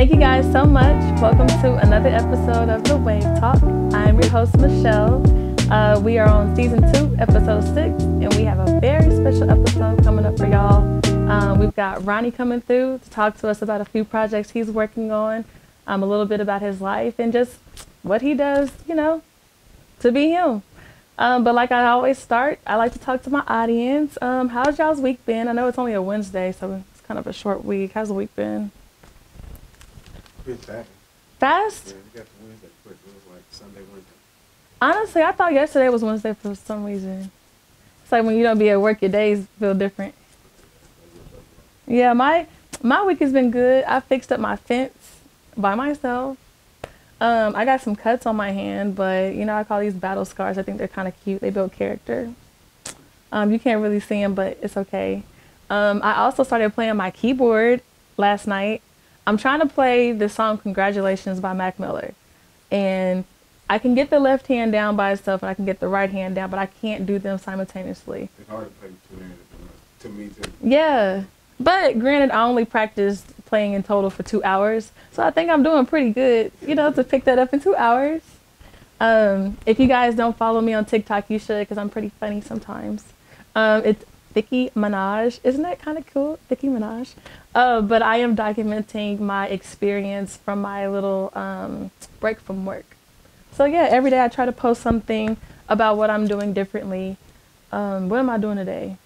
Thank you guys so much. Welcome to another episode of The Wave Talk. I'm your host, Michelle. Uh, we are on season two, episode six, and we have a very special episode coming up for y'all. Um, we've got Ronnie coming through to talk to us about a few projects he's working on, um, a little bit about his life, and just what he does, you know, to be him. Um, but like I always start, I like to talk to my audience. Um, how's y'all's week been? I know it's only a Wednesday, so it's kind of a short week. How's the week been? Bit fast. Fast? Yeah, we got the Wednesday quick. It was like. Honestly, I thought yesterday was Wednesday for some reason. It's like when you don't be at work, your days feel different. Yeah, my my week has been good. I fixed up my fence by myself. Um, I got some cuts on my hand, but you know I call these battle scars. I think they're kind of cute. They build character. Um, you can't really see them, but it's okay. Um, I also started playing my keyboard last night. I'm trying to play the song "Congratulations" by Mac Miller, and I can get the left hand down by itself, and I can get the right hand down, but I can't do them simultaneously. It's hard to play two hands to me too. Yeah. But granted, I only practiced playing in total for two hours. So I think I'm doing pretty good, you know, to pick that up in two hours. Um, if you guys don't follow me on TikTok, you should because I'm pretty funny sometimes. Um, it's Vicky Minaj. Isn't that kind of cool? Vicky Minaj. Uh, but I am documenting my experience from my little um, break from work. So yeah, every day I try to post something about what I'm doing differently. Um, what am I doing today?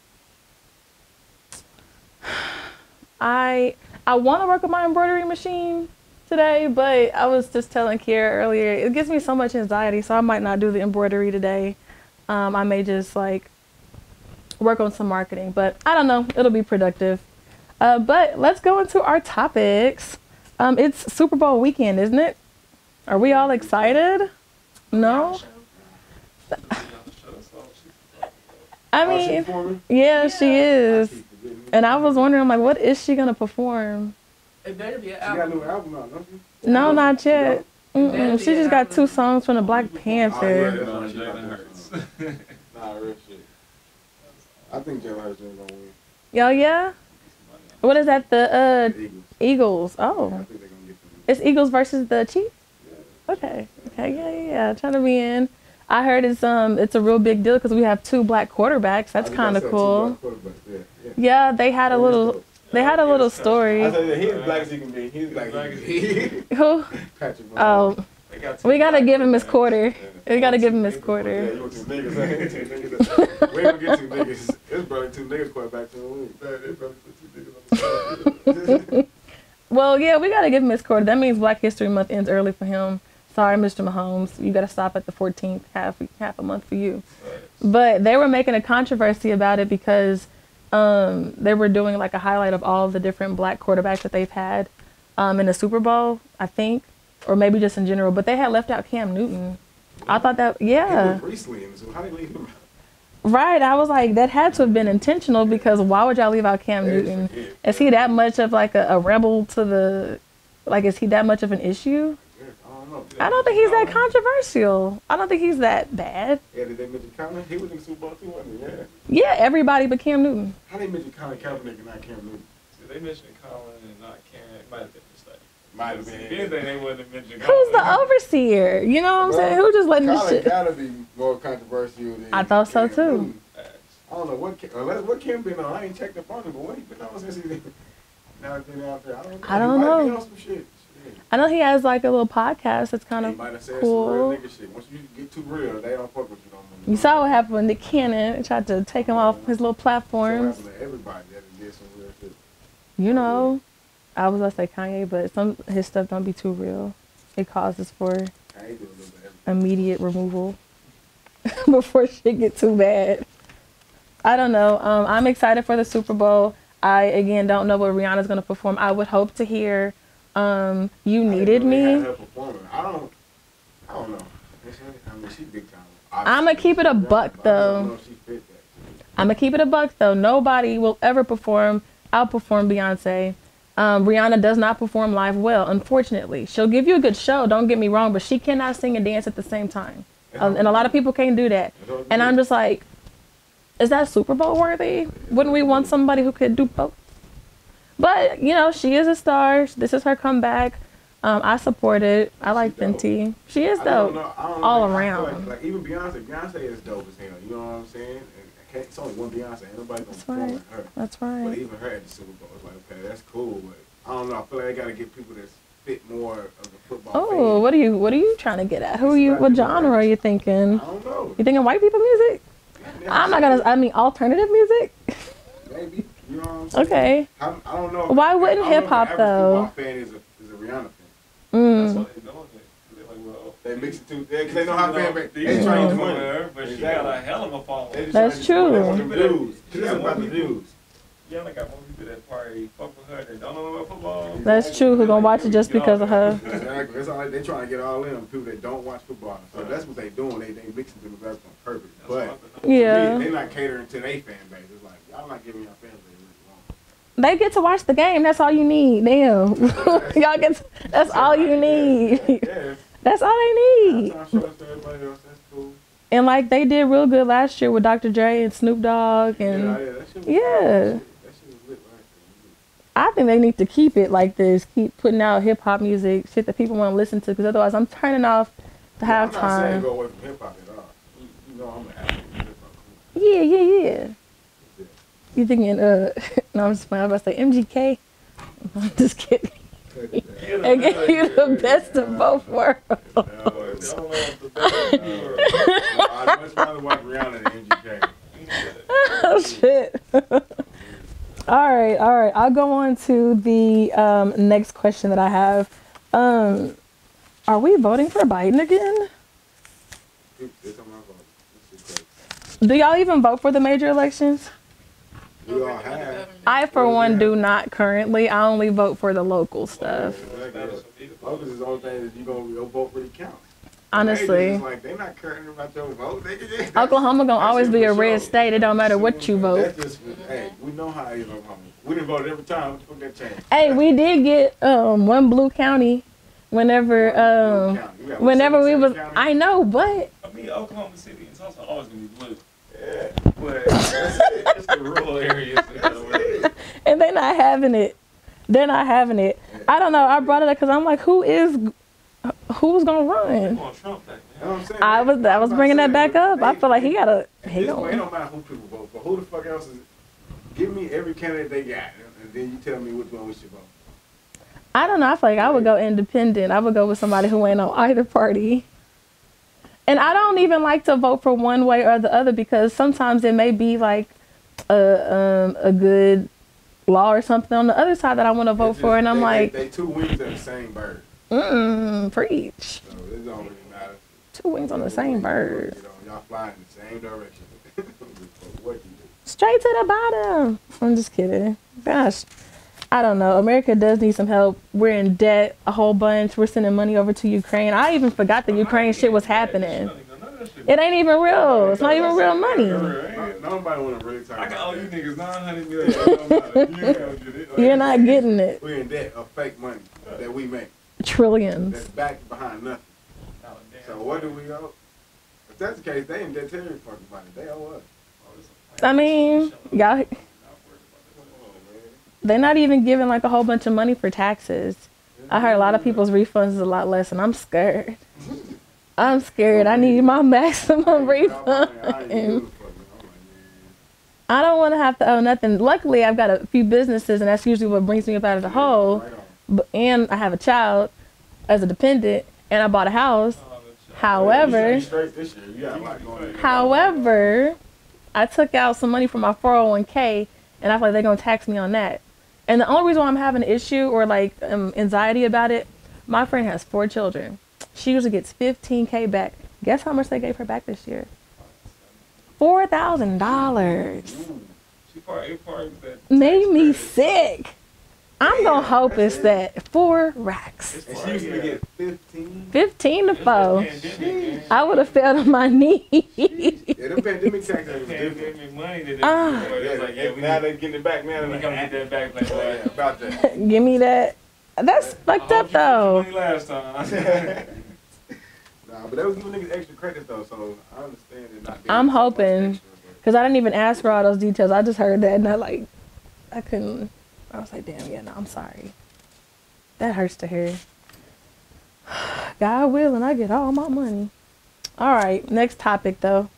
I I want to work with my embroidery machine today, but I was just telling Kiera earlier, it gives me so much anxiety, so I might not do the embroidery today. Um, I may just like work on some marketing, but I don't know. It'll be productive. Uh, but let's go into our topics. Um, it's Super Bowl weekend, isn't it? Are we all excited? No. I mean, performing? yeah, she is. And I was wondering, like, what is she gonna perform? It better be an She got a new album out, don't she? No, not yet. Mm-mm. She just got two songs from the Black Oh, I think Jalen Hurts is gonna win. Yo, yeah. What is that? The uh The Eagles. Eagles. Yeah, I Oh, think get it's Eagles versus the Chiefs. Yeah. Okay. Okay. Yeah, yeah, yeah. Trying to be in. I heard it's um it's a real big deal because we have two black quarterbacks. That's kind of cool. Yeah, yeah. Yeah, they had a little. They had a little I story. said he's black as he can be. He's black as he can be. Who? Patrick. Mahomes. Oh, we gotta give him his quarter. We gotta give him his Yeah, quarter. you want two niggas. I ain't two niggas. We ain't gonna get two niggas. It's probably two niggas quarterbacks in the league. Man, they probably two niggas on the field. Well, yeah, we gotta give him his quarter. That means Black History Month ends early for him. Sorry, Mr. Mahomes. You gotta stop at the 14th, half half a month for you. But they were making a controversy about it because um, they were doing like a highlight of all the different black quarterbacks that they've had um, in the Super Bowl, I think, or maybe just in general. But they had left out Cam Newton. I thought that, yeah, was recently. How they leave him right. I was like, that had to have been intentional because why would y'all leave out Cam Newton? Is he that much of like a, a rebel to the, like, is he that much of an issue? I don't know. I don't think he's that controversial. I don't think he's that bad. Yeah, did they mention Colin? He was in Super Bowl too, wasn't he? Yeah. Yeah, everybody but Cam Newton. How they mention Colin Kaepernick and not Cam Newton? See, they mentioned Colin and not Cam. It might have been a mistake. Might have been. If anything, they wouldn't have mentioned Who's the overseer? You know what I'm saying? Who just letting this Colin shit? gotta be more controversial than I thought so, Cam too. Newton. I don't know what Cam, unless what Cam been on. I ain't checked up on him, but what he been on since he now been out there. I don't know. I don't he Might be know. on some shit. Shit. I know he has like a little podcast that's kind He of might have said cool. some real nigga shit. Once you get too real, they don't fuck with you no more. You saw what happened when Nick Cannon tried to take him off his little So platforms. happened everybody that did some real shit. You know, I was gonna say Kanye, but some his stuff don't be too real. It causes for I ain't doing a little bit of everything. immediate removal before shit get too bad. I don't know. Um, I'm excited for the Super Bowl. I again don't know what Rihanna's gonna perform. I would hope to hear um, "You Needed Me." I don't. I don't know. I mean, she big time. I'ma keep it a buck, But I don't though. know if she fit that. I'm gonna keep it a buck though. Nobody will ever perform outperform Beyonce. Um, Rihanna does not perform live well, unfortunately. She'll give you a good show, don't get me wrong, but she cannot sing and dance at the same time. Um, and a lot of people can't do that. And I'm just like, is that Super Bowl worthy? Wouldn't we want somebody who could do both? But, you know, she is a star. This is her comeback. Um, I support it. I like She's dope. Fenty. She is I don't dope. know. I don't all. Around. Like, like even Beyonce, Beyonce is dope as hell. You know what I'm saying? It's only one Beyonce. Ain't nobody gonna That's perform right. her. That's right. But even her at the Super Bowl, it's like, okay, that's cool, but I don't know. I feel like I gotta get people that fit more of the football. Oh, what are you? What are you trying to get at? Who are you? What genre are you thinking? I don't know. You thinking white people music? I'm not gonna. I mean, alternative music. Maybe. You know what I'm saying? Okay. I, I don't know. Why wouldn't know hip-hop, though? fan is a, is a Rihanna fan. That's Mm. what they doing it. They're like, well, They mix it too. They, 'cause they know how fan base. They They trying to get money. her, but she got a hell of a following. That's trying to get money. true. They want them views. She got about more the views. Yeah, I got more people that probably fuck with her that don't know about football. That's true. Who gonna watch it just because of her? Exactly. That's all they, they trying to get all in on people that don't watch football. So that's what they doing. They they mixing demographics on purpose. That's what But thought. to Yeah. they not catering to their fan base. It's like y'all not giving your fan base what They get to watch the game. That's all you need. Damn. Y'all get. To, that's all you need. Yeah. That's all they need. Halftime to everybody else. That's cool. And like they did real good last year with Dr. Dre and Snoop Dogg and yeah, that shit was Yeah. That shit, that shit was lit right I think they need to keep it like this. Keep putting out hip hop music, shit that people want to listen to. Because otherwise, I'm turning off the there. I'm not saying go away from hip hop at all. You, you know I'm an advocate hip hop. Yeah, yeah, yeah. Yeah. You thinking? Uh, no, I'm just playing. I was about to say MGK. I'm just kidding. I gave you the best of both worlds. No, it's- They don't know what the best in the world. I'd much rather watch Rihanna than MGK. oh shit. all right, all right. I'll go on to the um, next question that I have. Um, are we voting for Biden again? It's on my fault. This shit crazy. Do y'all even vote for the major elections? We all have. I, for one, do not currently. I only vote for the local stuff. Focus is the only thing that you gonna your vote really counts. Honestly, like they not caring about your vote. They, they, Oklahoma gonna always be for a red state. It don't matter what you vote. Just, hey, we know how it is Oklahoma. We didn't vote every time. What that change? Hey, we did get um one blue county. Whenever um, whenever we was, I know, but I mean, Oklahoma City and Tulsa always gonna be blue. Yeah. But it's the rural areas. you know, where- and they're not having it. They're not having it. I don't know. I brought it up because I'm like, who is, who's gonna run? Trump You know what I'm saying? I was, I was I'm bringing that back up. but I feel like he gotta, At he this point, it don't matter who people vote for. Who the fuck else is? Give me every candidate they got, and then you tell me which one we should vote. I don't know. I feel like I would go independent. I would go with somebody who ain't on either party. And I don't even like to vote for one way or the other because sometimes it may be like a um, a good law or something on the other side that I want to vote It's for, and I'm they, like, they, they two wings of the same bird. mm, preach. So it don't really matter. Two wings on the same bird. Y'all fly in the same direction. what you do? Straight to the bottom. I'm just kidding. Gosh, I don't know. America does need some help. We're in debt a whole bunch. We're sending money over to Ukraine. I even forgot the Ukraine shit was happening. It ain't even real. It's not even real money. Nobody want to really talk I got all you niggas 900 million. It don't matter. You ain't gonna get it. You're not getting it. We're in debt of fake money that we make. Trillions. That's backed behind nothing. So what do we owe? If that's the case, they in debt to every fucking body. They owe us. I mean, y'all, Come on, man. They're not even giving like a whole bunch of money for taxes. I heard a lot of people's refunds is a lot less, and I'm scared. I'm scared. I need my maximum refund. I don't want to have to owe nothing. Luckily, I've got a few businesses, and that's usually what brings me up out of the hole. But, and I have a child as a dependent, and I bought a house. However, however, I took out some money from my 401k, and I feel like they're gonna tax me on that. And the only reason why I'm having an issue or like um, anxiety about it, my friend has four children. She usually gets 15k back. Guess how much they gave her back this year? Four thousand dollars. She part, it part of that Made me sick. I'm gonna hope that's it's that four racks. It's And part she used to get 15. 15 to It's four. I would have fell on my knee. Yeah, the pandemic tax was different. Money that they Ah. where Yeah, like, yeah, now need, they getting it back now. we They're gonna get that back. Like, yeah, like, about that. Give me that. That's fucked up though. used your money Last time. Nah, but they was giving niggas extra credit though, so I understand it not. I'm hoping. extra, Cause I didn't even ask for all those details. I just heard that and I like, I couldn't. I was like, damn, yeah, no, I'm sorry. That hurts to hear. God willing, I get all my money. All right, next topic though.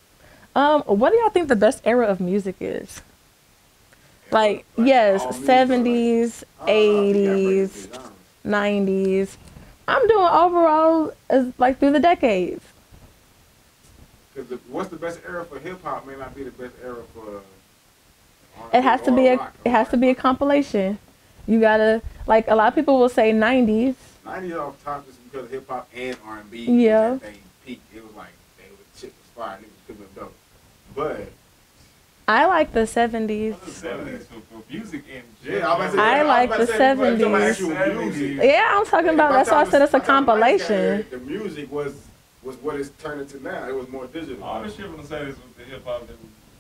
Um, what do y'all think the best era of music is? Like, yes, like- seventies, I don't know, you gotta break it eighties, nineties. I'm doing overall as like through the decades. Cause what's the best era for hip hop may not be the best era for. It has to be a it has to be a compilation. You gotta like a lot of people will say nineties. Nineties off top just because hip hop and R and B. Yeah. They peaked. It was like they was shit was fire. Niggas couldn't have dope. But I like the seventies. The seventies for, for music in yeah, I was about to say. I was like the say, if you're talking about 70s. Yeah, I'm talking about. By That's why I said it's a by the time the nineties got compilation. The music was was what it's turned into now. It was more digital. All the shit from the seventies was the hip hop that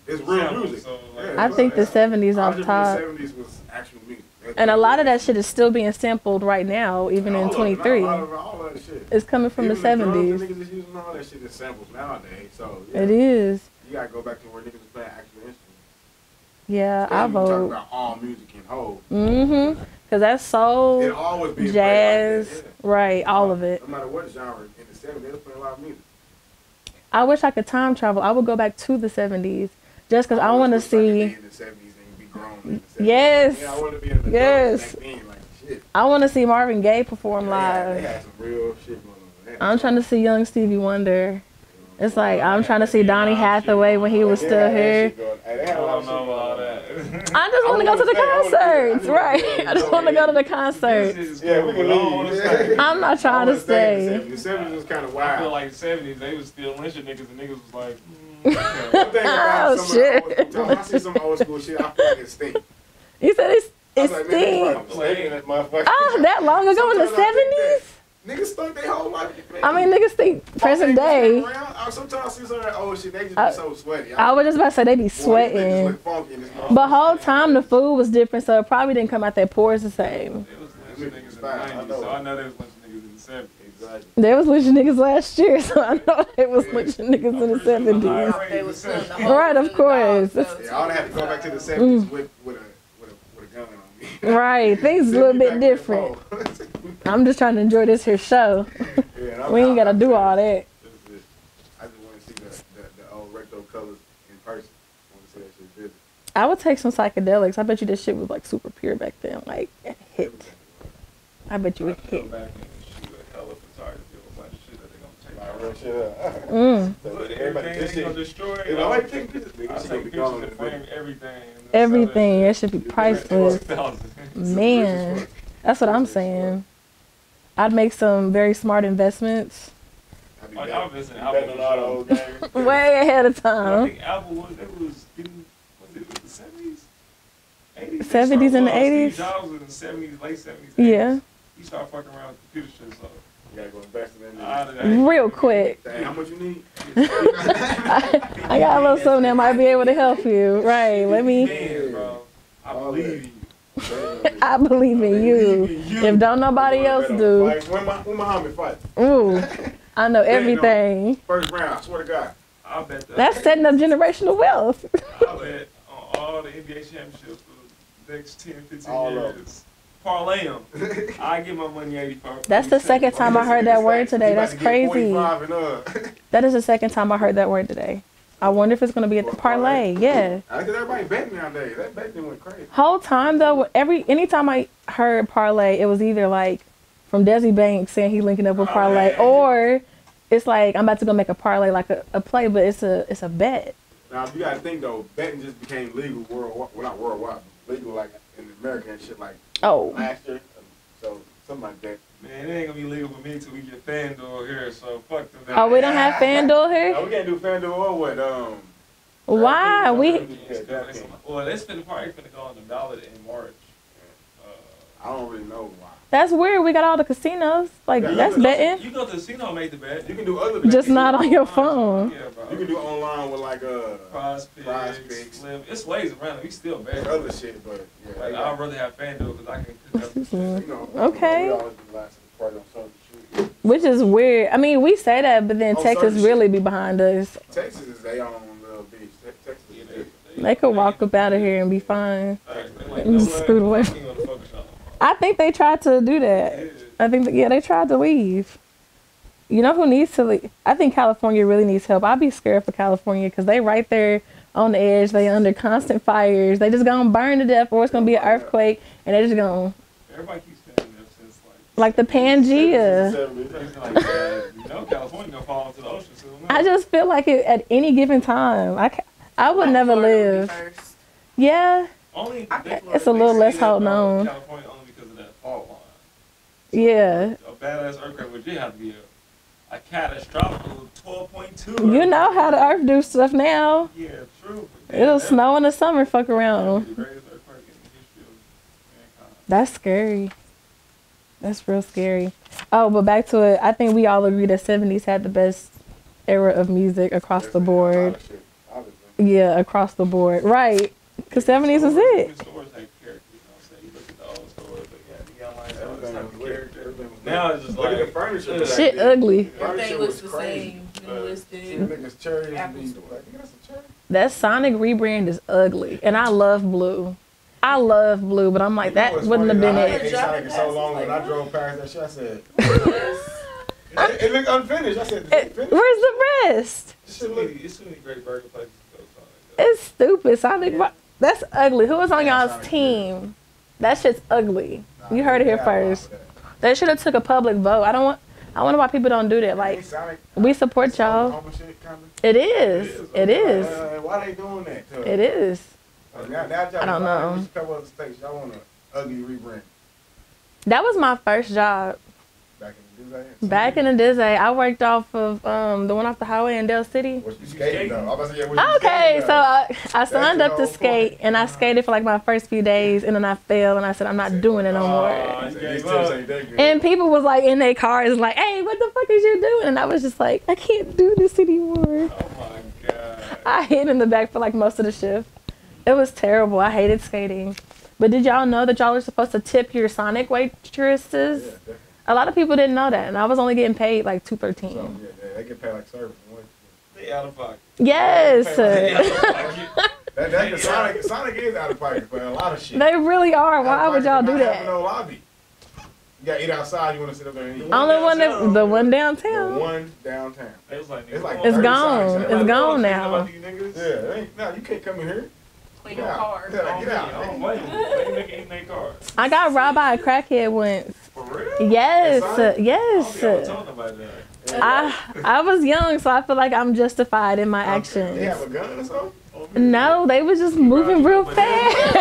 It's real samples, music. So, like, Yeah, I think the Yeah. seventies All off the top, seventies was actual music. That's and a lot of that shit is still being sampled right now, even All in 23. it, twenty not three. All of, all of that shit. It's coming from the Even drums, seventies. Niggas is using all that shit as samples nowadays. So yeah, It is. You gotta go back to where niggas was playing actual instruments. Yeah, I And we talk vote. about all music in whole. Mhm. Cause that's It soul, always be jazz, right? All of it. No matter what genre in the seventies, they was playing a lot of music. I wish I could time travel. I would go back to the seventies, just cause I want to wish I could be see. in the seventies and be grown in the 70s. Yes. Yeah, I want to be in the Yes. back like. I want to see Marvin Gaye perform They had, they live. had some real shit on. I'm trying to see young Stevie Wonder. It's like I'm trying to see Donny Hathaway when he was still here. shit going- hey, they I had a lot don't of know shit about going on. that. I just want to go to the I wanna stay, I wanna concerts, right? I just want to go to the concerts. Yeah, we can I don't wanna leave. stay. I'm not trying to stay. The seventies was kind of wild. I feel like the seventies, they was still lynching niggas, and niggas was like, oh, shit. I see some old school shit, I feel like it's stink. You said it's, it like, motherfucker Oh, that long ago in the 70s? Niggas stuck their whole life. Man. I mean, niggas think present day. I sometimes see some of that old shit. They just I, so sweaty. I, I was just about to say they be sweating. But whole time the food was different, so it probably didn't come out that pores the same. It was niggas in the 90s, so I know there was a bunch of niggas in the 70s. They was lynching niggas last year, so I know they was lynching niggas in the seventies. They was the whole Right, of to the dogs, course. though, Yeah, I would have to go back to the Mm. seventies with with a with a with a gun on me. Right, things a little bit different. I'm just trying to enjoy this here show. We ain't gotta do all that. I just want to see the, the, the old retro colors in person. I want to see that shit vivid. I would take some psychedelics. I bet you this shit was like super pure back then. Like it hit. I bet you I it could go hit. back and shoot a hella photography of a bunch of shit that they Like, gonna real shit up. Mm. But Everybody, everything this shit. destroy. You know, I'll- hey, take nigga. I'll Shit gonna take be pictures gone in and a frame everything. Everything. that That should be priceless. Man, that's what I'm saying. I'd make some very smart investments I be Like, I was in Apple betting on all the old games. way ahead of I time. think Apple was, it was getting, was it the seventies? 80s? 70s and the 80s? Steve Jobs was in the seventies, late seventies. Yeah. He started fucking around with computer shit, so. You gotta go invest in I- that. I- Real quick. Hey, how much you need? I got a little something that might be able to help you. Right. Let me. I believe in you. I believe in you. If don't nobody else do, Like, when, my, when Muhammad fight, ooh, I know everything. first round, I swear to God. I bet that. That's setting up generational wealth. I bet on all the NBA championships for the next 10, 15 of years. Parlay them. I get my money 85. That's the second time I heard that word today. That's crazy. 45 and up. That is the second time I heard that word today. I wonder if it's gonna be at the parlay. Yeah. I think everybody betting nowadays. That betting went crazy. Whole time though, every anytime I heard parlay, it was either like from Desi Banks saying he linking up with oh, parlay, or it's like I'm about to go make a parlay like a, a play, but it's a it's a bet. Now if you gotta think though, betting just became legal worldwide. Well, not worldwide, legal like in America and shit like Oh, last year. So something like that. Man, it ain't gonna be legal for me until we get FanDuel here, so fuck them. oh, we don't have FanDuel Now, here. we can't do FanDuel or what? Um, Why we? Well, it's been Well, it's finna probably finna go on the ballot in March. Uh, I don't really know why. That's weird. We got all the casinos. Like Yeah, that's you betting. You go to the casino, make the bet. You can do other. Just not on your phone. Yeah, bro. You can do online with like uh, Prize Prize Picks, Picks. It's ways around it. We still bet. there's other shit, but yeah. Like, they I'd got- rather have FanDuel because I can cook up. Mm. you know, Okay. We always be last to the party on some shit. Which is weird. I mean, we say that, but then Oh, Texas certain really be behind us. Texas is their own little beach. Te- Texas Yeah, is they- different. They could walk up out of here and be fine. Alright, they like, And no just what? scoot away. I ain't gonna focus on it. I think they tried to do that. I think yeah, they tried to leave. You know who needs to? leave? I think California really needs help. I'd be scared for California because they right there on the edge. They under constant fires. They just gonna burn to death, or it's gonna be an earthquake, and they just gonna Everybody keeps saying that since like. like the Pangea. It's like, uh, you know, California gonna fall into the ocean soon. I just feel like it at any given time. I, ca- I would never Florida live. first. Yeah, only I- it's a little they less say that held about known. California only because of that fault line. Yeah. A badass earthquake would just have to be a, a catastrophic twelve point two. You know how the earth do stuff now. Yeah, true. but It'll snow in the summer. Fuck around. be The greatest earthquake in the history of mankind. That's scary. That's real scary. Oh, but back to it. I think we all agree that seventies had the best era of music across the board. Yeah, across the board. Right. Cause seventies was Stores- it. even Stores had character, you know what I'm saying? You look at the old stores, but yeah, the online stores Everything have was a weird. character. Everything was Now weird. it's just Look at like the furniture ugh. Shit ugly. Furniture Everything was looks the same. Uh, listed. Niggas cherries and Apple be store. like, "Nigga, that's a cherry." That Sonic rebrand is ugly, and I love blue. I love blue, but I'm like You know that wouldn't have been I it. ain't Sonic in so long when I drove past that shit. I said, it, it looked unfinished. I said, It- it where's the rest? It's too many, it's too many great burger places to go to. It's stupid. Sonic. Yeah. That's ugly. Who was on Yeah, y'all's Sonic team? That shit's ugly. Nah, You heard it here yeah, first. They should have took a public vote. I don't want. I wonder why people don't do that. Like we support y'all. Shit, kinda? It is. It is. Uh, why they doing that? To? It is. Like, now, now y'all I don't know. Couple other states, y'all want an ugly rebrand That was my first job back in the day. back in the day. I worked off of um, the one off the highway in Del City. Skating though? I was about to say, yeah, was you Okay, so? I, I signed up to skate point. and I skated for like my first few days and then I failed and I said I'm not doing it no more. Aw, you These gave tips up. ain't that good. And people was like in their cars like, "Hey, what the fuck is you doing?" And I was just like, "I can't do this anymore." Oh my god. I hid in the back for like most of the shift. It was terrible. I hated skating. But did y'all know that y'all are supposed to tip your Sonic yeah, waitresses? definitely. A lot of people didn't know that, and I was only getting paid like two thirteen. So, thirteen. yeah, they, they get paid like service. One- They out of pocket. Yes, They out of they pocket. That, that, the Sonic, Sonic is out of pocket for a lot of shit. They really are. Why would y'all do for not having that? No lobby. You gotta eat outside. You wanna sit up there and eat. Only one that the one The downtown. one downtown. They was like, It's like It's 30 gone. Sonics out It's there. gone now. Yeah, they ain't, no, you can't come in here. Clean Get your out. car. Yeah, like, get out. I don't blame them. They nigga eating their car. I got robbed by a crackhead once. Yes, Sonic? I don't yes. Oh, I was that. I I was young, so I feel like I'm justified in my They have a gun or something? Oh. No, they was just moving real fast.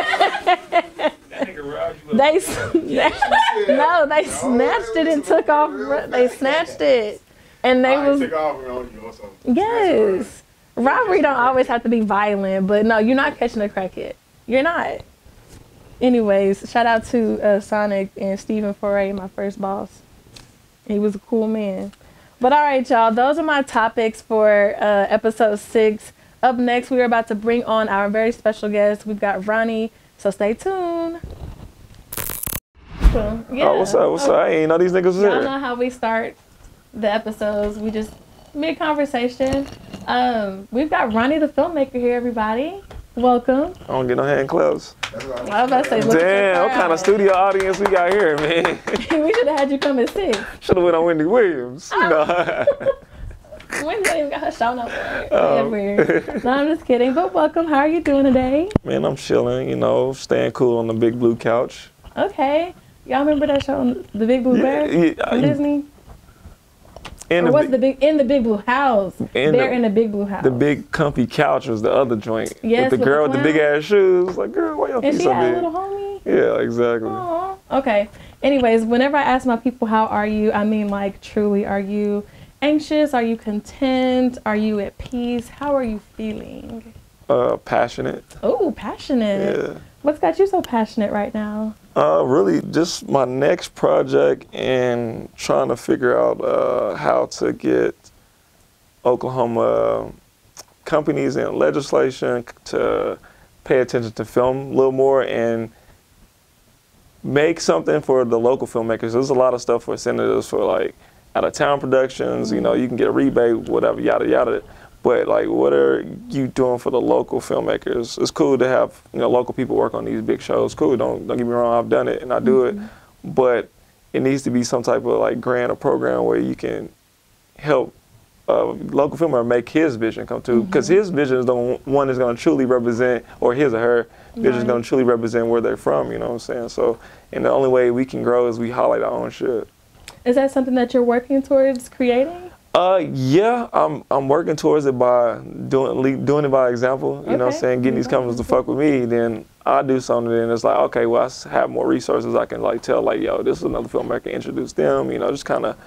That nigga robbed you. they no, they oh, snatched it and took off. They snatched it, and they oh, I was took off on you or something. yes. Robbery don't always have to be violent, but no, you're not catching a crackhead. You're not. Anyways, shout out to uh, Sonic and Stephen Foray, my first boss. He was a cool man. But all right, y'all, those are my topics for uh, episode six. Up next, we are about to bring on our very special guest. We've got Ronnie, so stay tuned. So, yeah. Oh, what's up? What's up? I ain't know these niggas was Y'all know how we start the episodes. We just mid conversation. Um, we've got Ronnie the filmmaker here, everybody. Welcome. I don't get no hand claps. I was about to say, look Damn, what kind of studio audience we got here, man? we should have had you come at six. Should have went on Wendy Williams. You know. We ain't even got her shown up. Oh. No, I'm just kidding. But welcome. How are you doing today? man, I'm chilling. You know, staying cool on the big blue couch. Okay. Y'all remember that show, The Big Blue Bear yeah, from yeah, Disney? In or the, the big in the Big Blue House? In Bear the- in the Big Blue House. the big comfy couch was the other joint. Yes, with the with girl the with the big ass shoes. Like, girl, why your And she so had a little homie. Yeah, exactly. Aw. Okay. Anyways, whenever I ask my people, how are you? I mean, like, truly, are you anxious? Are you content? Are you at peace? How are you feeling? Uh, passionate. Oh, passionate. Yeah. What's got you so passionate right now? Uh, really, just my next project and trying to figure out uh, how to get Oklahoma companies and legislation to pay attention to film a little more and make something for the local filmmakers. There's a lot of stuff for senators for like out of town productions. You know, you can get a rebate, whatever, yada yada. But like, what are you doing for the local filmmakers? It's cool to have you know local people work on these big shows. Cool. Don't don't get me wrong. I've done it and I do it, mm-hmm. but it needs to be some type of like grant or program where you can help a local filmmaker make his vision come true mm-hmm. because his vision is the one that's going to truly represent, or his or her vision is Right. going to truly represent where they're from. You know what I'm saying? So, and the only way we can grow is we highlight our own shit. Is that something that you're working towards creating? Uh, yeah, I'm I'm working towards it by doing doing it by example. You know, what I'm saying getting these companies to fuck with me. Then I do something, and it's like, okay, well, I have more resources. I can like tell, like, yo, this is another filmmaker. Introduce them. You know, just kind of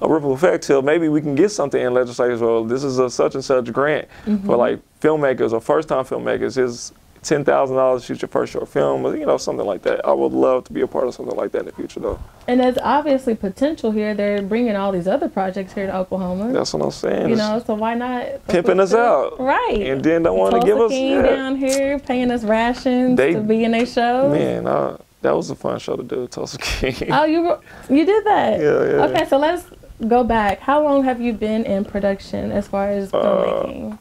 a ripple effect till maybe we can get something in legislators. Well, this is a such and such grant for like filmmakers or first time filmmakers. Is ten thousand dollars shoot your first short film, or you know, something like that. I would love to be a part of something like that in the future, though. And there's obviously potential here. They're bringing all these other projects here to Oklahoma. That's what I'm saying. you know, so why not pimping us out, Right. And then don't want to give us. King yeah. down here paying us rations They- to be in their show. Man, uh, that was a fun show to do, Tulsa King. Oh, you were- you did that. Yeah, yeah. Okay, so let's go back. How long have you been in production as far as Uh, filmmaking?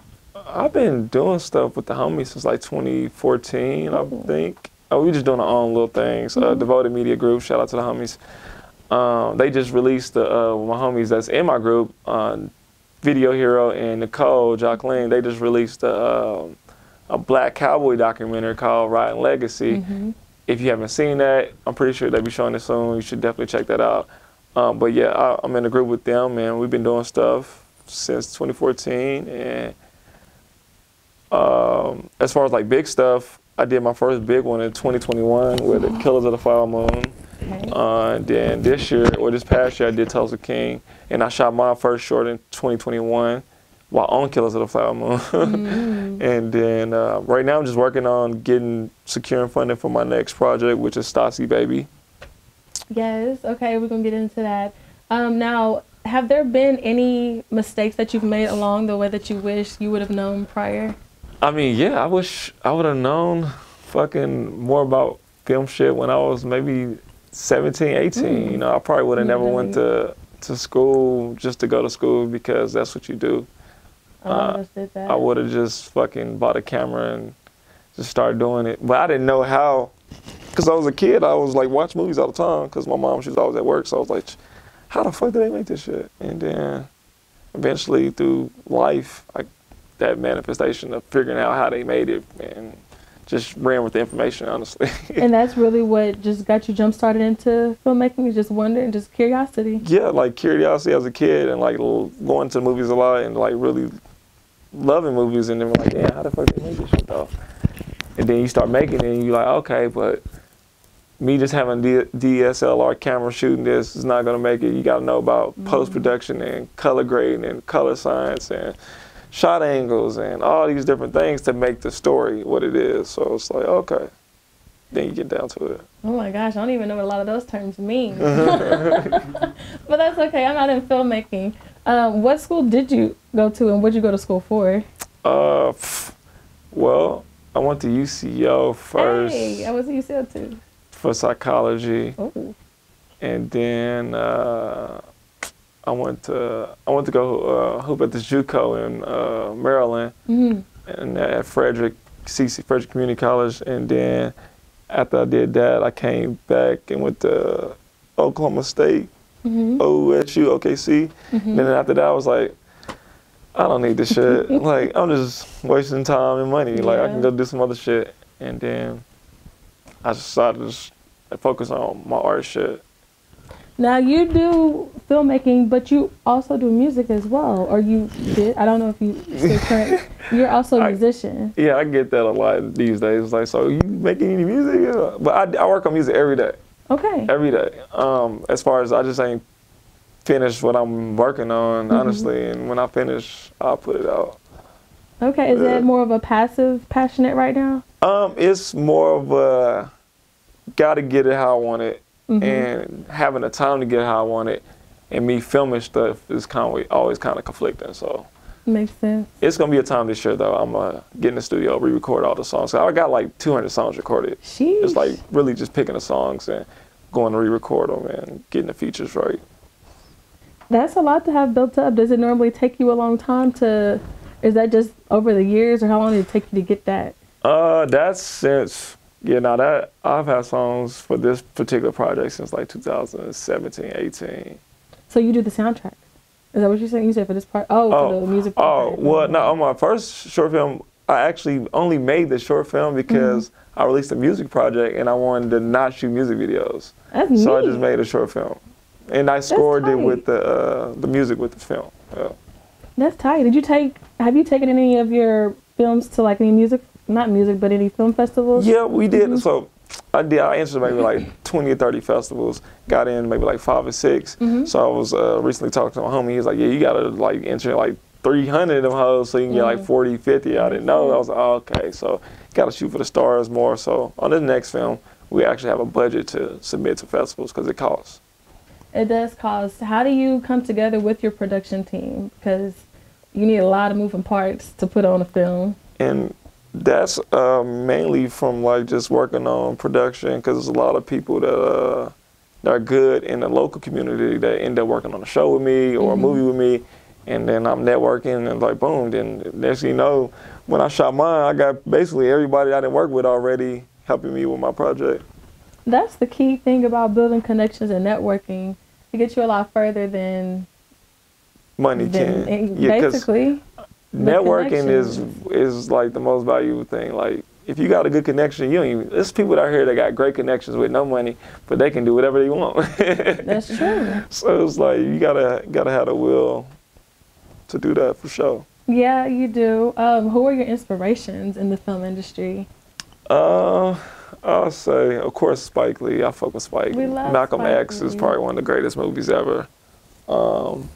I've been doing stuff with the homies since like 2014, I think. Oh, we just doing our own little things. Uh, Devoted Media Group, shout out to the homies. Um, they just released the uh, my homies that's in my group, uh, Video Hero and Nicole Jacqueline. They just released a, um a black cowboy documentary called Riding Legacy. If you haven't seen that, I'm pretty sure they'll be showing it soon. You should definitely check that out. Um, but yeah, I, I'm in a group with them, and we've been doing stuff since 2014. And um, as far as like big stuff, I did my first big one in 2021 with the Killers of the Flower Moon. Okay. Uh, and then this year, or this past year, I did Tulsa King, and I shot my first short in 2021 while on Killers of the Flower Moon. and then uh, right now, I'm just working on getting securing funding for my next project, which is Stassi Baby. Yes. Okay, we're gonna get into that. Um, now, have there been any mistakes that you've made along the way that you wish you would have known prior? I mean, yeah, I wish I would have known fucking more about film shit when I was maybe 17, 18. You know, I probably would have never went to to school just to go to school because that's what you do. Lot Uh. I would have just fucking bought a camera and just started doing it. But I didn't know how, because I was a kid. I was like watch movies all the time because my mom she was always at work. So I was like, how the fuck did they make this shit? And then eventually through life, I, that manifestation of figuring out how they made it and just ran with the information honestly. and that's really what just got you jump started into filmmaking. Is just wonder and just curiosity. yeah, like curiosity as a kid and like going to movies a lot and like really loving movies and then like, yeah, how the fuck did they make this shit though? And then you start making it and you're like, okay, but me just having D- DSLR camera shooting this is not gonna make it. You gotta know about mm-hmm. post production and color grading and color science and shot angles and all these different things to make the story what it is. So it's like, okay. Then you get down to it. Oh my gosh, I don't even know what a lot of those terms mean. but that's okay. I'm not in filmmaking. Um, what school did you go to, and what did you go to school for? Uh, well, I went to UCO first Hey, I was at UCO too. for psychology, Oh, and then uh, I went to I went to go uh, hoop at the JUCO in uh, Maryland, hmm and at Frederick CC Frederick Community College, and then after I did that, I came back and went to Oklahoma State, hmm OSU, OKC. And then after that, I was like, I don't need this shit. like, I'm just wasting time and money. Like, I can go do some other shit. And then I decided to focus on my art shit. Now you do filmmaking, but you also do music as well, or you did. I don't know if you current. You're also a I- musician. Yeah, I get that a lot these days. It's like, so you making any music? Yeah. But I, I work on music every day. Okay. Every day. Um, as far as I just ain't finished what I'm working on, honestly. And when I finish, I'll put it out. Okay. Is Yeah. that more of a passive, passionate right now? Um, it's more of a gotta get it how I want it, Mhm. and having the time to get how I want it, and me filming stuff is kind of always kind of conflicting. So Makes sense. it's gonna be a time this year though. I'm gonna get in the studio, re-record all the songs. So I got like 200 songs recorded. Sheesh. It's like really just picking the songs and going to re-record them and getting the features right. That's a lot to have built up. Does it normally take you a long time to? Is that just over the years, or how long did it take you to get that? Uh, that's since yeah. Now that I've had songs for this particular project since like 2017, 18. So you do the soundtrack. Is that what you said? You said for this part? Oh, for the music. Oh, part. well, no, on my first short film, I actually only made the short film because Mm-hmm. I released a music project and I wanted to not shoot music videos. That's So I just made a short film. And I scored it with the uh, the music with the film. Yeah. That's tight. Did you take? Have you taken any of your films to like any music? Not music, but any film festivals? Yeah, we did. Mm-hmm. So I did. I entered maybe like 20 or 30 festivals. Got in maybe like five or 6 Mm-hmm. So I was uh, recently talking to my homie. He was like, "Yeah, you gotta like enter like 300 of them hoes so you can get like 40, 50." I didn't know. I was like, oh, "Okay, so gotta shoot for the stars more." So on the next film, we actually have a budget to submit to festivals because it costs. It does cost. How do you come together with your production team? Because you need a lot of moving parts to put on a film. and that's uh, mainly from like just working on production because there's a lot of people that uh, that are good in the local community that end up working on a show with me or a movie with me, and then I'm networking and like boom, then next thing you know, when I shot mine, I got basically everybody I didn't work with already helping me with my project. That's the key thing about building connections and networking to get you a lot further than, Money than can, yeah, basically. Networking is is like the most valuable thing. Like if you got a good connection, you don't even. There's people out here that got great connections with no money, but they can do whatever they want. That's true. so it's like you gotta gotta have the will to do that for sure. Yeah, you do. Um, who are your inspirations in the film industry? Uh, I'll say of course Spike Lee. I fuck with Spike. We love Malcolm Spike X is probably one of the greatest movies ever. Um,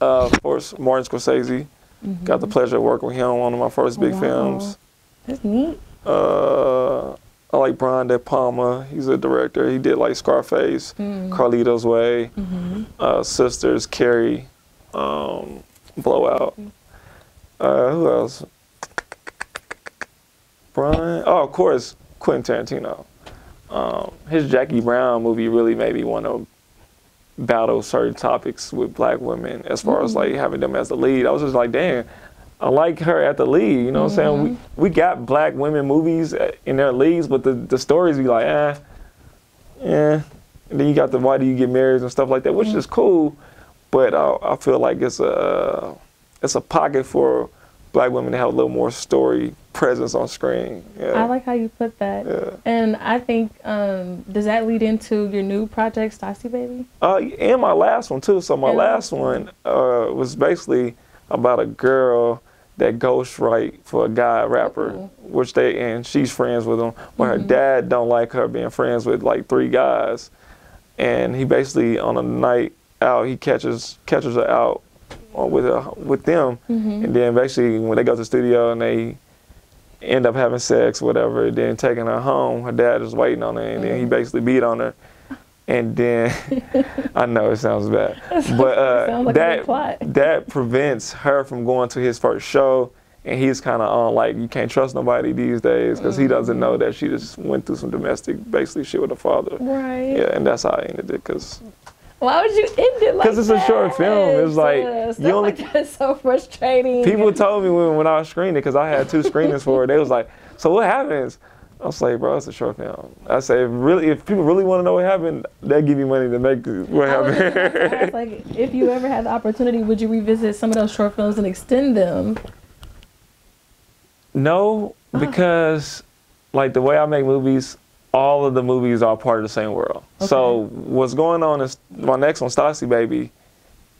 uh, of course Martin Scorsese. Got the pleasure of working with him on one of my first big Wow. films. That's neat. Uh, I like Brian De Palma. He's a director. He did like Scarface, Mm. Carlito's Way, Mm-hmm. uh, Sisters, Carrie, um, Blowout. Uh, who else? Brian. Oh, of course, Quentin Tarantino. Um, his Jackie Brown movie really made me want to battle certain topics with black women as far as like having them as the lead. I was just like, damn, I like her at the lead. You know what I'm saying? We, we got black women movies uh, in their leads, but the, the stories be like, eh, yeah. And then you got the why do you get married and stuff like that, which is cool. But I, I feel like it's a it's a pocket for black women to have a little more story presence on screen. Yeah. I like how you put that. Yeah. And I think, um, does that lead into your new project, Stassi Baby? Uh, and my last one too. So my And- last one uh, was basically about a girl that ghostwrite for a guy rapper, Ooh. which they and she's friends with him, but Mm-hmm. her dad don't like her being friends with like three guys, and he basically on a night out he catches catches her out uh, with her, with them, Mm-hmm. and then basically when they go to the studio and they end up having sex, whatever, then taking her home, her dad is waiting on her, and then he Mm. basically beat on her. And then I know it sounds bad, but uh, like that that prevents her from going to his first show. And he's kind of on like you can't trust nobody these days because he doesn't know that she just went through some domestic basically shit with her father. Right. Yeah, and that's how I ended it because Why would you end it like Because it's a short film. It's like, Uh, you only- like that's so frustrating. people told me when, when I was screening because I had two screenings for it. They was like, "So what happens?" I was like, "Bro, it's a short film." I say, if "Really, if people really want to know what happened, they give you money to make what I was just about to happened." like, if you ever had the opportunity, would you revisit some of those short films and extend them? no, because like the way I make movies, all of the movies are part of the same world. So what's going on is my next one, Stassi Baby,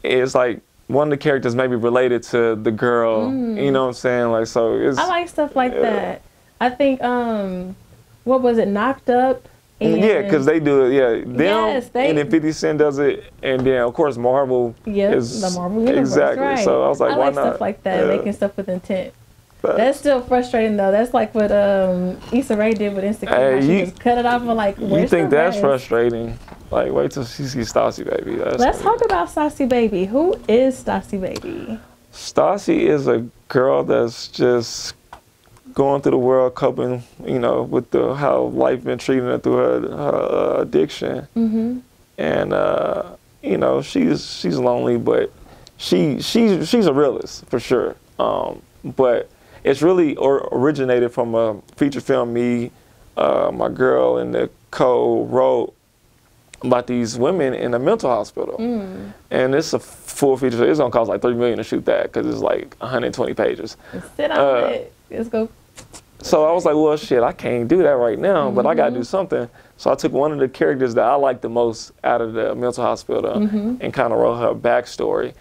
is like one of the characters maybe related to the girl. You know what I'm saying? Like so, it's I like stuff like Yeah. that. I think, um, what was it, Knocked Up? And, Yeah, because they do it. Yeah, them Yes, they- and then Fifty Cent does it, and then of course Marvel. Yeah, the Marvel Universe, exactly. right. So I was like, I why like not? stuff like that, Yeah. making stuff with intent. Facts. That's still frustrating though. That's like what um, Issa Rae did with Instagram. Hey, she you- just cut it off and like, you think that's rest? frustrating? Like, wait till she sees Stassi Baby. That's Let's talk about Stassi Baby. Who is Stassi Baby? Stassi is a girl that's just going through the world, coping, you know, with the how life been treating her through her, her uh, addiction, Mm-hmm. and uh, you know, she's she's lonely, but she she's she's a realist for sure. Um, but it's really or, originated from a feature film me, uh, my girl, and the co wrote about these women in a mental hospital, Mm. and it's a full feature. It's gonna cost like three million to shoot that because it's like 120 pages. Sit on Uh, it. Let's go. So I was like, well, shit, I can't do that right now, but I got to do something. So I took one of the characters that I liked the most out of the mental hospital and kind of wrote her backstory.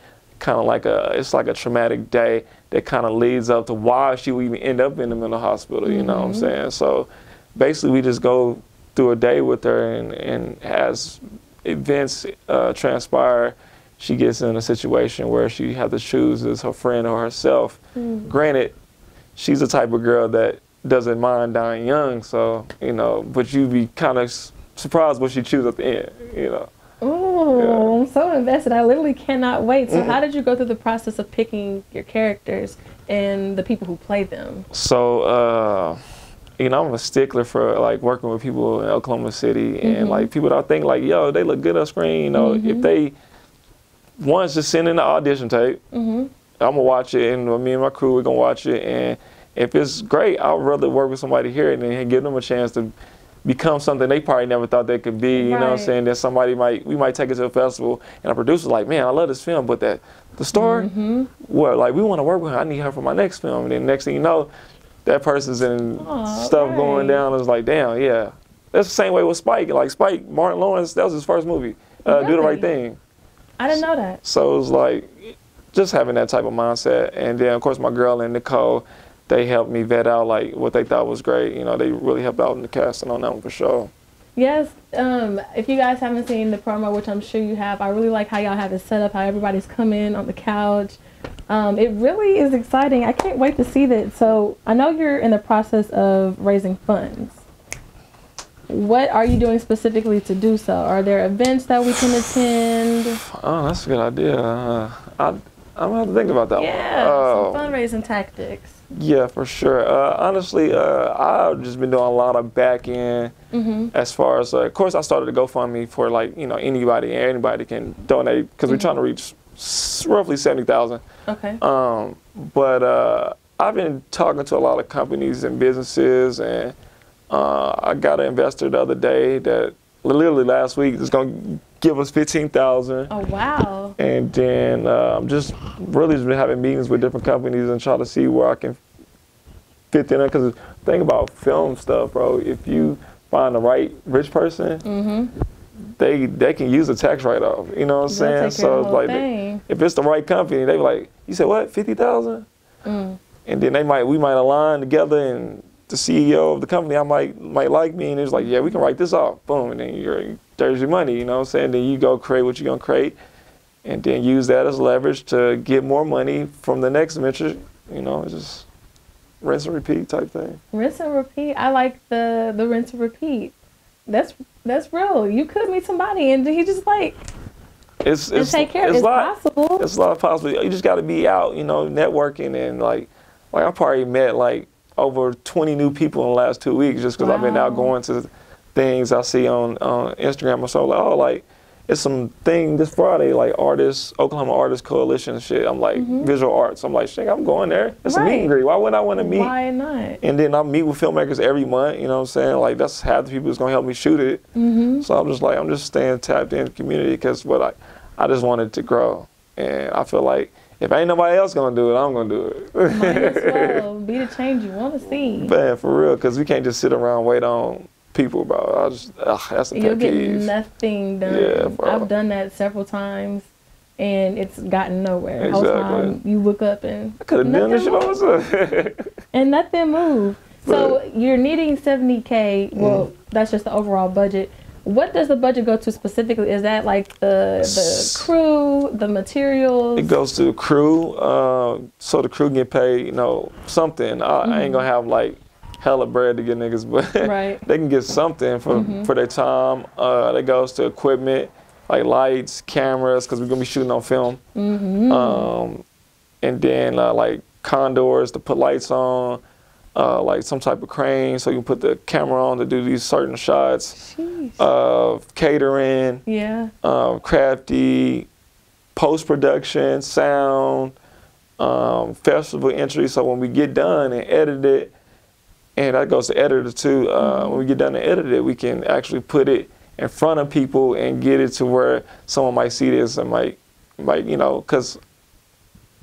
Kind of like a, it's like a traumatic day that kind of leads up to why she would even end up in the mental hospital. You know what I'm saying? So basically, we just go through a day with her, and, and as events uh, transpire, she gets in a situation where she has to choose as her friend or herself. Granted, she's the type of girl that doesn't mind dying young. So you know, but you'd be kind of surprised what she chooses at the end. You know. Oh, I'm so invested. I literally cannot wait. So, how did you go through the process of picking your characters and the people who play them? So uh, you know, I'm a stickler for like working with people in Oklahoma City and like people that I think like, yo, they look good on screen. You know, if they once just send in the audition tape, Mm-hmm. I'm gonna watch it, and me and my crew we're gonna watch it, and if it's great, I'd rather work with somebody here and then give them a chance to become something they probably never thought they could be. You know what I'm saying? That somebody might we might take it to a festival, and a producer's like, man, I love this film, but that the story, Mm-hmm. what like we want to work with her. I need her for my next film, and then next thing you know, that person's in Aw, stuff going right. down. It's like, damn, yeah. That's the same way with Spike. Like Spike, Martin Lawrence, that was his first movie. Uh, Do the right thing. I didn't know that. So it was like just having that type of mindset. And then of course my girl and Nicole, they helped me vet out like what they thought was great. You know, they really helped out in the casting on that one for sure. Yes. Um, if you guys haven't seen the promo, which I'm sure you have, I really like how y'all have it set up. How everybody's coming on the couch. Um, it really is exciting. I can't wait to see that. So I know you're in the process of raising funds. What are you doing specifically to do so? Are there events that we can attend? Oh, that's a good idea. Uh, I I'm gonna have to think about that Yeah, one. some Uh, fundraising tactics. Yeah, for sure. Uh, honestly, uh, I've just been doing a lot of back end Mm-hmm. as far as, uh, of course, I started a GoFundMe for like you know anybody anybody can donate because we're trying to reach s- roughly seventy thousand. Okay. Um, but uh, I've been talking to a lot of companies and businesses, and uh, I got an investor the other day that literally last week is going to give us fifteen thousand. Oh wow. And then I'm just really just been having meetings with different companies and trying to see where I can fit in. Because the thing about film stuff, bro, if you find the right rich person, Mm-hmm. they they can use a tax write off. You know what I'm saying? so it's like they- if it's the right company, they be like, you said what, fifty thousand? Mm. And then they might we might align together and the CEO of the company I might might like me and it's like, yeah, we can write this off. Boom, and then you're there's your money, you know what I'm saying? Then you go create what you're gonna create and then use that as leverage to get more money from the next venture. You know, it's just rinse and repeat type thing. Rinse and repeat. I like the the rinse and repeat. That's that's real. You could meet somebody and he just like It's it's take care. it's It's, lot possible. it's a lot of possibility. You just got to be out, you know, networking and like, like I probably met like over 20 new people in the last two weeks just because I've been out going to things I see on on Instagram or so. Like, oh, like it's some thing this Friday, like artists, Oklahoma Artists Coalition shit. I'm like visual arts. I'm like, shit, I'm going there. It's a meet Mm-hmm. And greet. Why wouldn't I want to meet? Why not? And then I meet with filmmakers every month. You know what I'm saying? Like that's half the people that's gonna help me shoot it. Mm-hmm. So I'm just like I'm just staying tapped in the community because what I I just wanted to grow, and I feel like if ain't nobody else gonna do it, I'm gonna do it. Might as well be the change you want to see. Man, for real, because we can't just sit around wait on people, bro. I just ugh, that's a You'll get nothing done. Yeah, bro. I've done that several times, and it's gotten nowhere. Exactly. time you look up and I could have done this shit nothing on myself. and nothing moved. So you're needing 70k. Well, Mm. that's just the overall budget. What does the budget go to specifically? Is that like the the crew, the materials? It goes to the crew, uh, so the crew get paid, you know, something. I, I ain't gonna have like hella bread to get niggas, but. Right. They can get something for for their time. Uh, that goes to equipment like lights, cameras, because we're gonna be shooting on film. Mm-hmm. Um, and then uh, like condors to put lights on, uh, like some type of crane so you can put the camera on to do these certain shots. Uh, catering yeah. um, crafty, post production, sound, um, festival entry. So when we get done and edit it, and that goes to editor too. Uh, When we get done and edit it, we can actually put it in front of people and get it to where someone might see this and might might you know because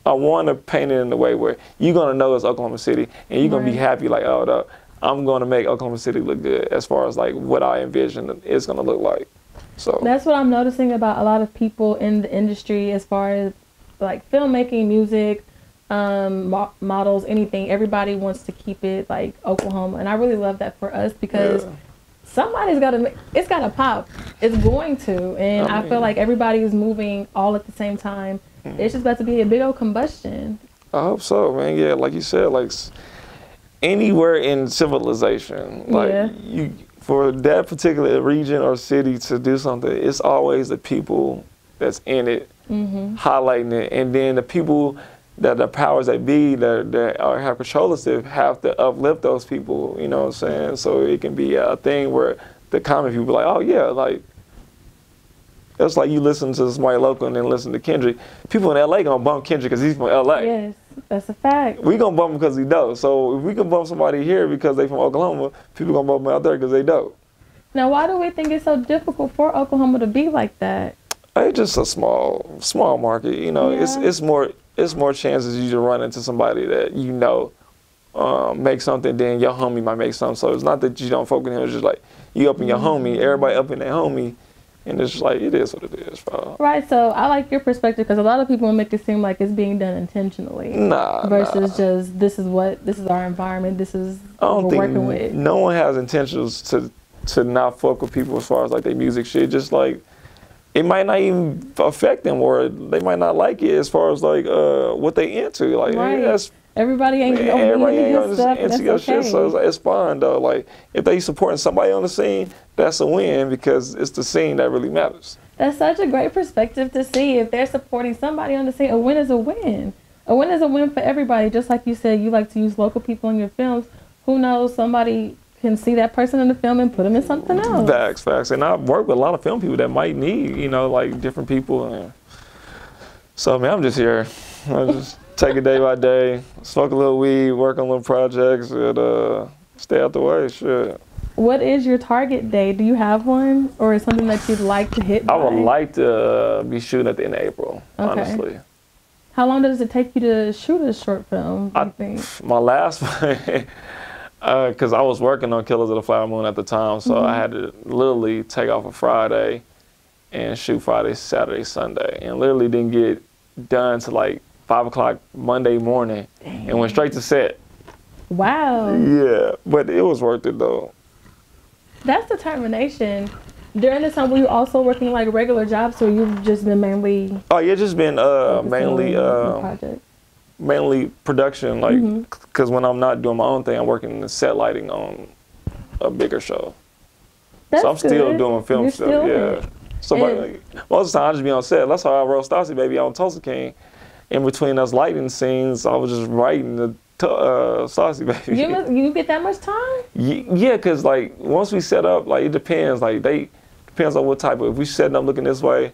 I want to paint it in a way where you're gonna know it's Oklahoma City and you're gonna be happy like oh the, I'm gonna make Oklahoma City look good as far as like what I envision it's gonna look like. So That's what I'm noticing about a lot of people in the industry as far as like filmmaking, music, um, mo- models, anything. Everybody wants to keep it like Oklahoma, and I really love that for us because Yeah. somebody's got to. It's got to pop. It's going to, and I I, feel like everybody is moving all at the same time. Mm. It's just about to be a big old combustion. I hope so, man. Yeah, like you said, like anywhere in civilization, like Yeah. you for that particular region or city to do something, it's always the people that's in it hmm highlighting it, and then the people that the powers that be that, that are have control of it have to uplift those people. You know what I'm saying? So it can be a thing where the common people like, oh yeah, like. It's like you listen to somebody local and then listen to Kendrick. People in LA gonna bump Kendrick because he's from LA. Yes, that's a fact. We gonna bump him because he dope. So if we can bump somebody here because they from Oklahoma, people gonna bump them out there because they dope. Now, why do we think it's so difficult for Oklahoma to be like that? It's just a small, small market. You know, it's it's more it's more chances you to run into somebody that you know um, make something. Then your homie might make something. So it's not that you don't fuck with him. It's just like you up in your homie, everybody up in their homie, and it's just like it is what it is, bro. Right. So I like your perspective because a lot of people make it seem like it's being done intentionally Nah, versus nah. just this is what this is our environment. This is I don't what we're think working with. no one has intentions to to not fuck with people as far as like their music shit. Just like it might not even affect them or they might not like it as far as like uh what they into. Like Right. that's Everybody ain't gonna everybody ain't good stuff. into your okay. shit, so it's, it's fine though. Like if they supporting somebody on the scene, that's a win because it's the scene that really matters. That's such a great perspective to see. If they're supporting somebody on the scene, a win is a win. A win is a win for everybody. Just like you said, you like to use local people in your films. Who knows? Somebody can see that person in the film and put them in something else. Facts, facts. And I've worked with a lot of film people that might need, you know, like different people. And so, I mean, I'm just here. I just take it day by day, smoke a little weed, work on little projects, and uh, stay out the way. Shit. What is your target day? Do you have one, or is something that you'd like to hit? I would like to uh, be shooting at the end of April, Okay. honestly. How long does it take you to shoot a short film? I- think? My last because I was working on Killers of the Flower Moon at the time, so Mm-hmm. I had to literally take off a Friday and shoot Friday, Saturday, Sunday, and literally didn't get done to like five o'clock Monday morning, and went straight to set. Wow, Yeah, but it was worth it though. that's determination. During this time, were you also working like regular jobs, or you've just been mainly Oh, yeah, just been uh, mainly uh, project? Mainly production, like because when I'm not doing my own thing, I'm working in the set lighting on a bigger show. That's so I'm still doing film You're stuff. yeah. So like, most of the time I just be on set. That's how I wrote Stassi Baby on Tulsa King. In between us lighting scenes, I was just writing the t- uh, Stassi Baby. You you get that much time? Yeah, cause like once we set up, like it depends. Like they depends on what type of. If we setting up looking this way,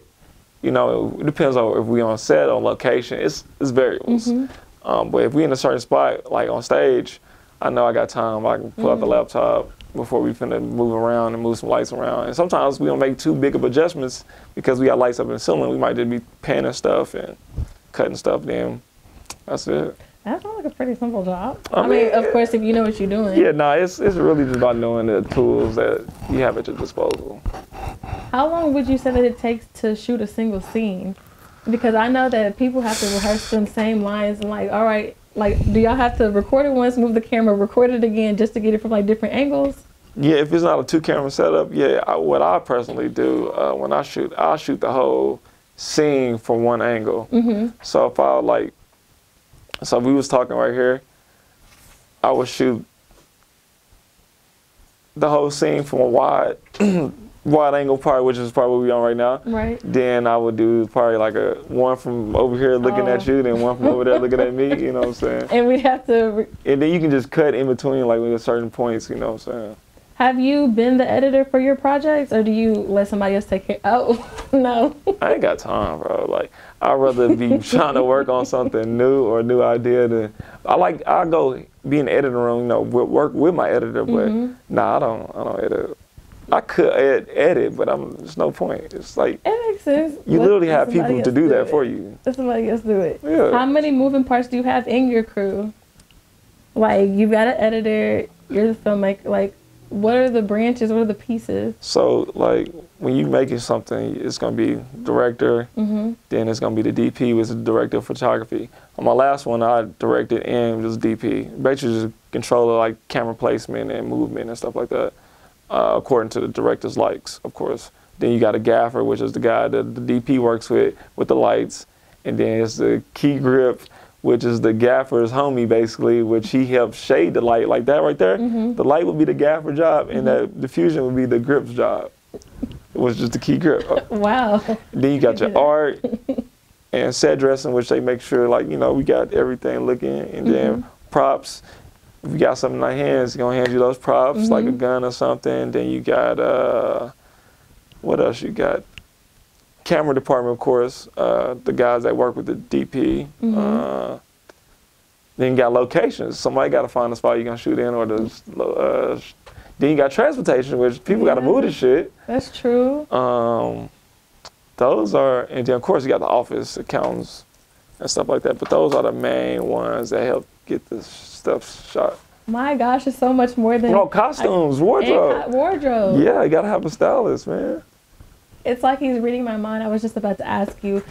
you know, it depends on if we on set on location. It's it's variables. Mhm. Um, but if we in a certain spot, like on stage, I know I got time. I can pull out the Mm-hmm. laptop before we finna move around and move some lights around. And sometimes we don't make too big of adjustments because we got lights up in the ceiling. We might just be panning stuff and cutting stuff. Then that's it. That sounds like a pretty simple job. I I, mean, mean, of course, if you know what you're doing. Yeah, nah, it's it's really just about knowing the tools that you have at your disposal. How long would you say that it takes to shoot a single scene? Because I know that people have to rehearse them same lines and like, all right, like, do y'all have to record it once, move the camera, record it again, just to get it from like different angles? Yeah, if it's not a two camera setup, yeah, I, what I personally do uh, when I shoot, I shoot the whole scene from one angle. Mm-hmm. So if I like, so if we was talking right here, I would shoot the whole scene from a wide, wide angle part, which is probably what we on right now. Right. Then I would do probably like a one from over here looking at Oh. you, then one from over there looking at me. You know what I'm saying? And we'd have to. Re- And then you can just cut in between like with certain points. You know what I'm saying? Have you been the editor for your projects, or do you let somebody else take care? Oh, no. I ain't got time, bro. Like I'd rather be trying to work on something new or a new idea than I like. I go be in the editing room, you know, work with my editor, but Mhm. nah, I don't. I don't edit. I could ed- edit, but I'm there's no point. It's like It makes sense. you Let- literally have people to else do that it. for you. Let somebody else do it. Yeah. How many moving parts do you have in your crew? Like you've got an editor, you're the filmmaker. Like, what are the branches? What are the pieces? So like when you making something, it's gonna be director, Mm-hmm. then it's gonna be the DP, which is the director of photography. On my last one, I directed and was DP. Basically, just control of like camera placement and movement and stuff like that, uh, according to the director's likes, of course. Then you got a gaffer, which is the guy that the DP works with with the lights, and then it's the key grip, which is the gaffer's homie basically, which he helps shade the light like that right there. Mm-hmm. The light would be the gaffer job, and the mm-hmm. diffusion would be the grip's job. It was just the key grip. Wow. Then you got your art and set dressing, which they make sure like you know we got everything looking, and then mm-hmm. props. If we got something in our hands, gonna hand you those props like a gun or something. Then you got uh, what else? You got camera department, of course. Uh, the guys that work with the DP. Uh, then you got locations. Somebody got to find the spot you're gonna shoot in, or the. Uh, then you got transportation, which people got to move the shit. That's true. Um, those are, and then of course you got the office accountants and stuff like that. But those are the main ones that help get the stuff shot. My gosh, it's so much more than No costumes, and wardrobe. co- wardrobe. Yeah, you gotta have a stylist, man. It's like he's reading my mind. I was just about to ask you,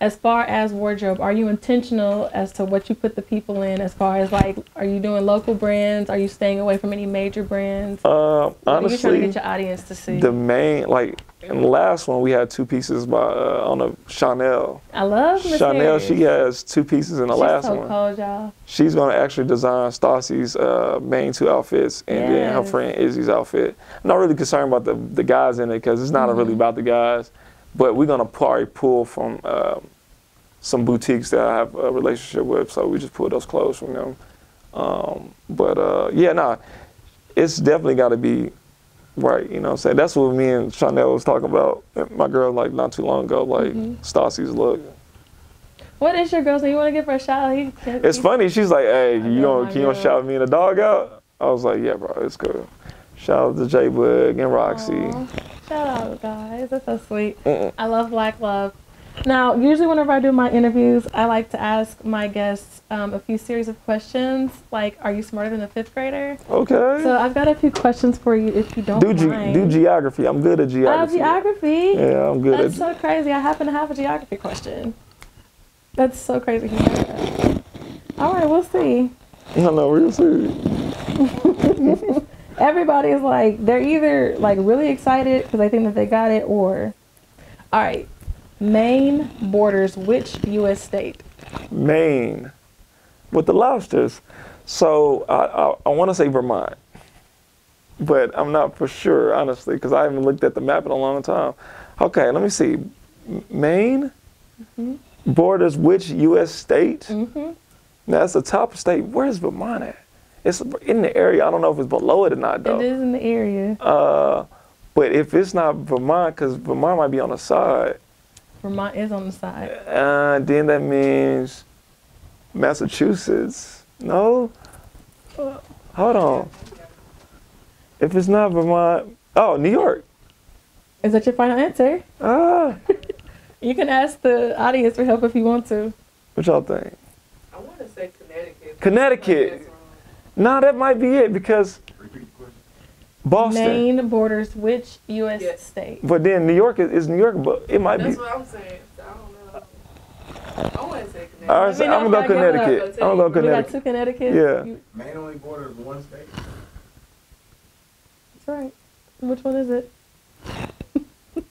as far as wardrobe, are you intentional as to what you put the people in? As far as like, are you doing local brands? Are you staying away from any major brands? Uh, What are you trying to honestly, get your audience to see? the main like in the last one we had two pieces by uh, on a Chanel. I love Miss Chanel, Harris. she has two pieces in the She's last so one. cold, y'all. She's gonna actually design Stassi's uh, main two outfits and then her friend Izzy's outfit. I'm not really concerned about the the guys in it because it's not Mm-hmm. really about the guys, but we're gonna probably pull from um, some boutiques that I have a relationship with, so we just pull those clothes from them. Um, but uh, yeah, nah, it's definitely got to be right. You know what I'm saying? That's what me and Chanel was talking about. My girl, like not too long ago, like Mm-hmm. Stassi's look. What is your girl's name? You want to give her a shout out? He, It's he- funny. She's like, "Hey, you know, gonna can you gonna shout me and the dog out?" I was like, "Yeah, bro, it's cool." Shout out to J Bug and Roxy. Aw, Shout out, guys. That's so sweet. Mm-mm. I love Black Love. Now, usually whenever I do my interviews, I like to ask my guests um, a few series of questions, like, "Are you smarter than a fifth grader?" Okay. So I've got a few questions for you, if you don't do ge- mind. do geography. I'm good at Uh, geography. geography. Yeah, I'm good That's at. so crazy. I happen to have a geography question. That's so crazy. he said that. All right, we'll see. No, no, real serious. Everybody is like they're either like really excited because they think that they got it, or all right. Maine borders which U.S. state? Maine, with the lobsters. So I I, I want to say Vermont, but I'm not for sure honestly because I haven't looked at the map in a long time. Okay, let me see. Maine borders which U.S. state? Mm-hmm. That's the top state. Where's Vermont at? It's in the area. I don't know if it's below it or not though. It is in the area. Uh, but if it's not Vermont, because Vermont might be on the side, Vermont is on the side. uh, then that means Massachusetts. No? Uh, hold on. If it's not Vermont, oh, New York. Is that your final answer? Ah, You can ask the audience for help if you want to. what y'all think? I want to say Connecticut. Connecticut. That's wrong. Nah, that might be it because Repeat the question. Boston. Maine borders which U.S. Yes. state? But then New York is, is New York, but it might That's be. That's what I'm saying. I don't know. I want to say Connecticut. All right, so I am gonna if go I give up. Connecticut. I'm gonna go We got Connecticut. two Connecticut. Yeah. You- Maine only borders one state. That's right. Which one is it? Damn.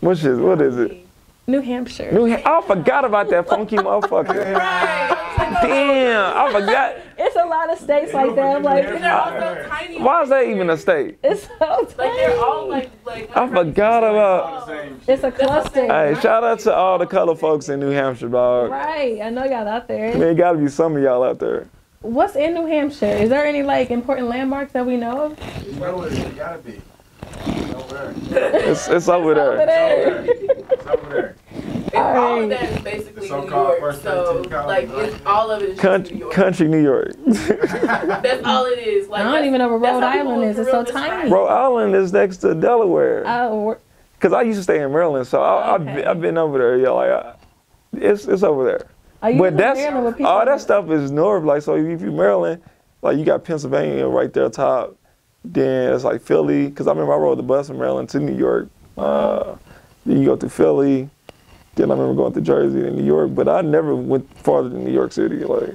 Which is what is it? New Hampshire. New Ham- I forgot about that funky motherfucker. right. Damn, I forgot. It's a lot of states like that. I'm like, And they're all so tiny. Why is that even a state? it's so Like they're all tiny. like like. I forgot about. It's a cluster. Hey, shout out to all the color folks in New Hampshire, dog. Right. I know y'all out there. Man, gotta be some of y'all out there. What's in New Hampshire? Is there any like important landmarks that we know of? You know it, it gotta be. It's over there. It's it's over Over there. there. It's over there. And all of that is basically The New so-called York. first So like it's all of it is Country, New York. country New York. That's all it is. Like I don't even know where Rhode Island is. for It's so tiny. Rhode Island is next to Delaware. Oh, Cause I used to stay in Maryland, so I, I've, Okay. been, I've been over there. Yeah, like I, it's it's over there. are you But that's Maryland with all that stuff is north. Like so, if you Maryland, like you got Pennsylvania right there top. Then it's like Philly, because I remember I rode the bus from Maryland to New York. Uh, then you go to Philly. Then I remember going to Jersey and New York, but I never went farther than New York City. Like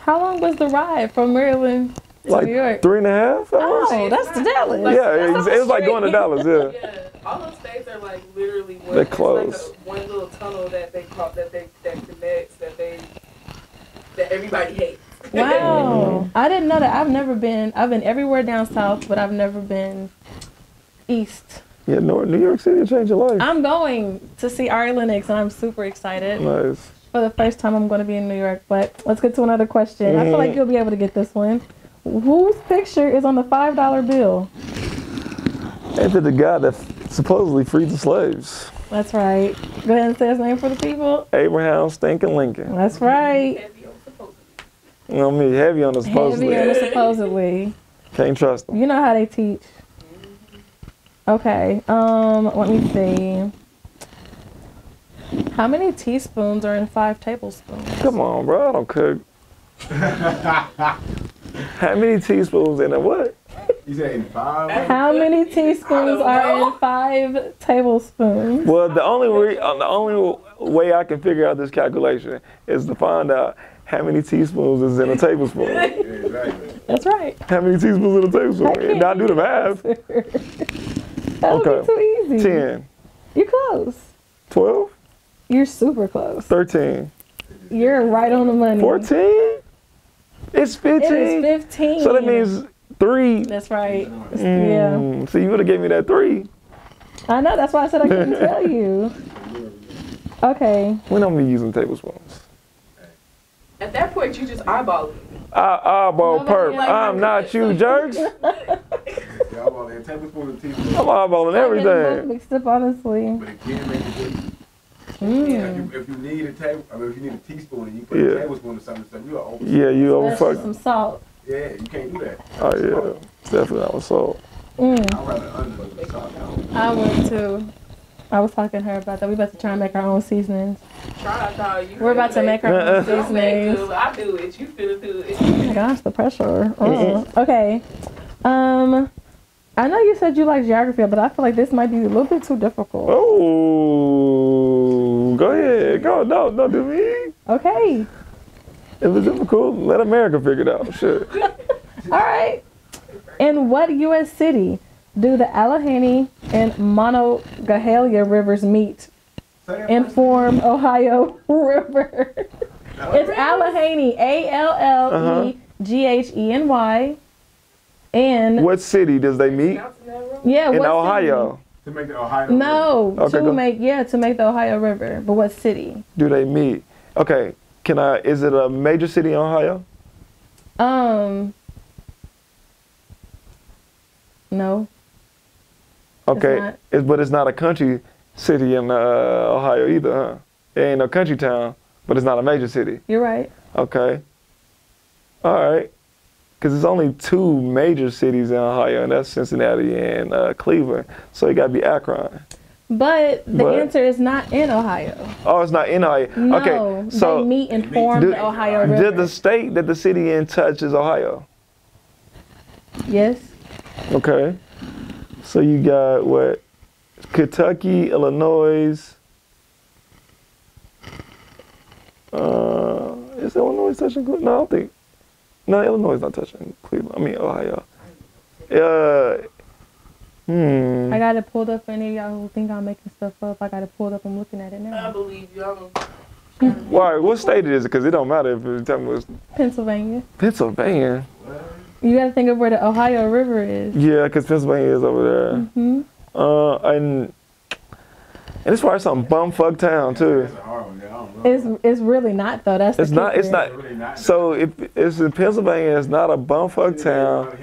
How long was the ride from Maryland to like New York? three and a half hours. Oh, that's the Dallas. Like, yeah, that's it was, it was like going to Dallas. Yeah. Yeah, all those states are like literally one. They're it's close. Like a, one little tunnel that they call that they that connects that they that everybody hates. Wow. Mm-hmm. I didn't know that. I've never been, I've been everywhere down south, but I've never been east. Yeah, New York City changed your life. I'm going to see Ari Lennox and I'm super excited. nice. For the first time, I'm going to be in New York. But let's get to another question. I feel like Mhm. you'll be able to get this one. Whose picture is on the $5 bill? Ain't that the guy that supposedly freed the slaves? That's right. Go ahead and say his name for the people. Abraham Stinking Lincoln. That's right. Heavy on supposed You know me, heavy on the supposedly. Heavy on the supposedly. Can't trust them. You know how they teach. Okay. Um, let me see. How many teaspoons are in five tablespoons? Come on, bro. I don't cook. How many teaspoons in a what? You saying five? How many teaspoons are in five tablespoons? Well, the only re- uh, the only way I can figure out this calculation is to find out how many teaspoons is in a tablespoon. Exactly. That's right. How many teaspoons in a tablespoon? I can't And I do the math. That would Okay. be too easy. 10, You're close. 12, You're super close. 13, You're right on the money. 14? It's 15. It is 15. So that means three. That's right. Yeah. Mm, So you would have gave me that three. I know. That's why I said I couldn't tell you. Okay. When I'm gonna using tablespoons. At that point, you just eyeball it. I eyeball Nobody perp. like I'm not you, jerks. I'm Y'all want a tablespoon of teaspoon, eyeballing I get them both everything. mixed up, honestly. but it can make a difference. Mm. If, you, if you need a table, I mean, if you need a teaspoon and you put Yeah. a tablespoon of something, something you are over. Yeah, you over That's just fuck. some salt. Yeah, you can't do that. Oh yeah, definitely I was sold. Mm. I'd rather under the salt. I would too. I was talking to her about that. We about to try and make our own seasonings. Try to. We're about to make our own Don't seasonings. I do it. You feel do. Oh my gosh, the pressure. Uh, okay. Um, I know you said you like geography, but I feel like this might be a little bit too difficult. Oh, go ahead, go. No, don't do me. Okay. If it's difficult, let America figure it out. Shit. All right. In what U.S. city do the Allegheny and Monongahela rivers meet Say that and form Ohio River? It's Allegheny, A L L E G H E N Y. And What city does they meet? Mountain that road. yeah, In what Ohio. To make the Ohio. City? No, Okay, to go. make yeah to make the Ohio River. But what city? Do they meet? Okay. Can I? Is it a major city in Ohio? Um. No. Okay. not. It's, but it's not a country city in uh, Ohio either, huh? It ain't no country town, but it's not a major city. You're right. Okay. All right. Because there's only two major cities in Ohio, and that's Cincinnati and uh, Cleveland. So it got to be Akron. But the But- answer is not in Ohio. Oh, it's not in Ohio. No, okay. So they meet and form Did- the Ohio River. did the state that the city in touch is Ohio? yes. Okay. So you got what? Kentucky, Illinois. Uh, is Illinois touching Cleveland? No, I don't think. No, Illinois is not touching Cleveland. I mean Ohio. Uh, hmm. I got it pulled up for any of y'all who think I'm making stuff up. I got it pulled up. I'm looking at it now. I believe you. I'm Why? What state it is? Because it don't matter if you tell me it's Pennsylvania. Pennsylvania. You got to think of where the Ohio River is. Yeah, because Pennsylvania is over there. hmm Uh, and and it's probably some bumfuck town too. That's a hard one. Yeah, I don't know. It's it's really not though. That's It's not. It's not. It's really not. So if it's in Pennsylvania, it's not a bumfuck town.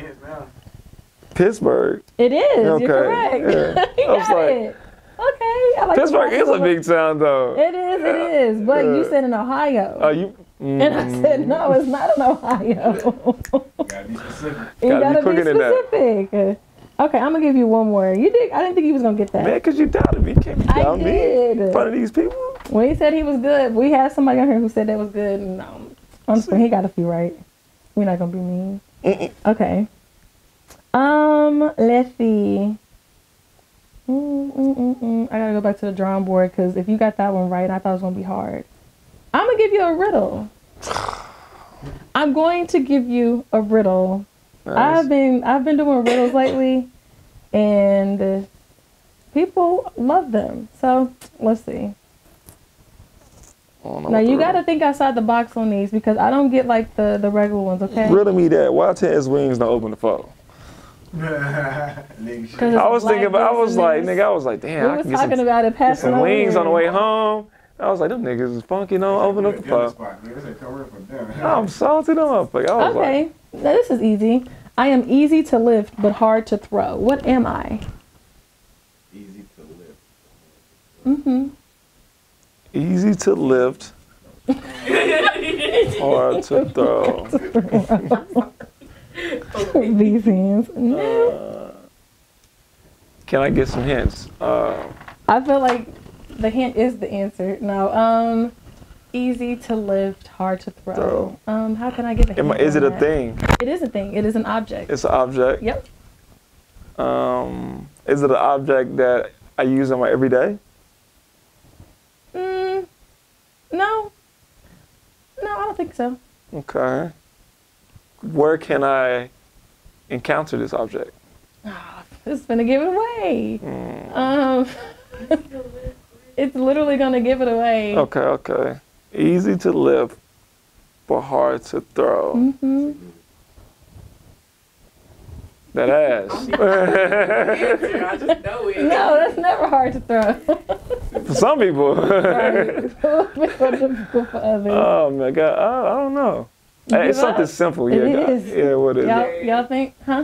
Pittsburgh. It is. Okay, You're correct. yeah. you I was got like- it. Okay. sound like Pittsburgh is a big town though. It is, it is. But you said in Ohio. Oh, you. and I said, no, it's not in Ohio. Gotta be specific. you Gotta be gotta be, quicker than that. specific. Okay, I'm gonna give you one more. You did. I didn't think he was gonna get that. Man, cause you doubted me. You can't be I doubting me in front of these people. When he said he was good, we had somebody on here who said that was good, and um, I'm just he got a few right. We're not gonna be mean. Okay. Um, let's see. Mm, mm, mm, mm. I gotta go back to the drawing board because if you got that one right, I thought it was gonna be hard. I'm gonna give you a riddle. I'm going to give you a riddle. Nice. I've been I've been doing riddles lately, and people love them. So let's see. I don't know Now you gotta think outside the box on these because I don't get like the the regular ones. Okay. Riddle me that. Why Ted's wings don't open the phone? Nigga, shit. 'Cause it's I was thinking about. I was like, nigga, I was like, damn, we I was talking some, about it get passing some wings on the way home. I was like, them niggas is funky, don't open up the Dinner phone. spot, nigga. This ain't coming from dinner. I'm salty, them motherfucker. I was like, Okay, now this is easy. I am easy to lift but hard to throw. What am I? Easy to lift. Mm-hmm. easy to lift, hard to throw. These hands. No. Uh, can I get some hints? Uh, I feel like the hint is the answer. No. Um, easy to lift, hard to throw. Throw. Um, how can I give a hint? is it a that? thing? It is a thing. It is an object. It's an object. Yep. Um, is it an object that I use in my everyday? Mm, no. No, I don't think so. Okay. Where can I encounter this object? Ah, this is gonna give it away. Mm, Um, it's literally gonna give it away. okay, okay. Easy to lift, but hard to throw. hmm That ass. I just know it. No, that's never hard to throw. For some people. right. It's a bit more difficult for others. oh my god, I, I don't know. Hey, it's give something up? simple. It Yeah, God. is. yeah. What is y'all, it? y'all think, huh?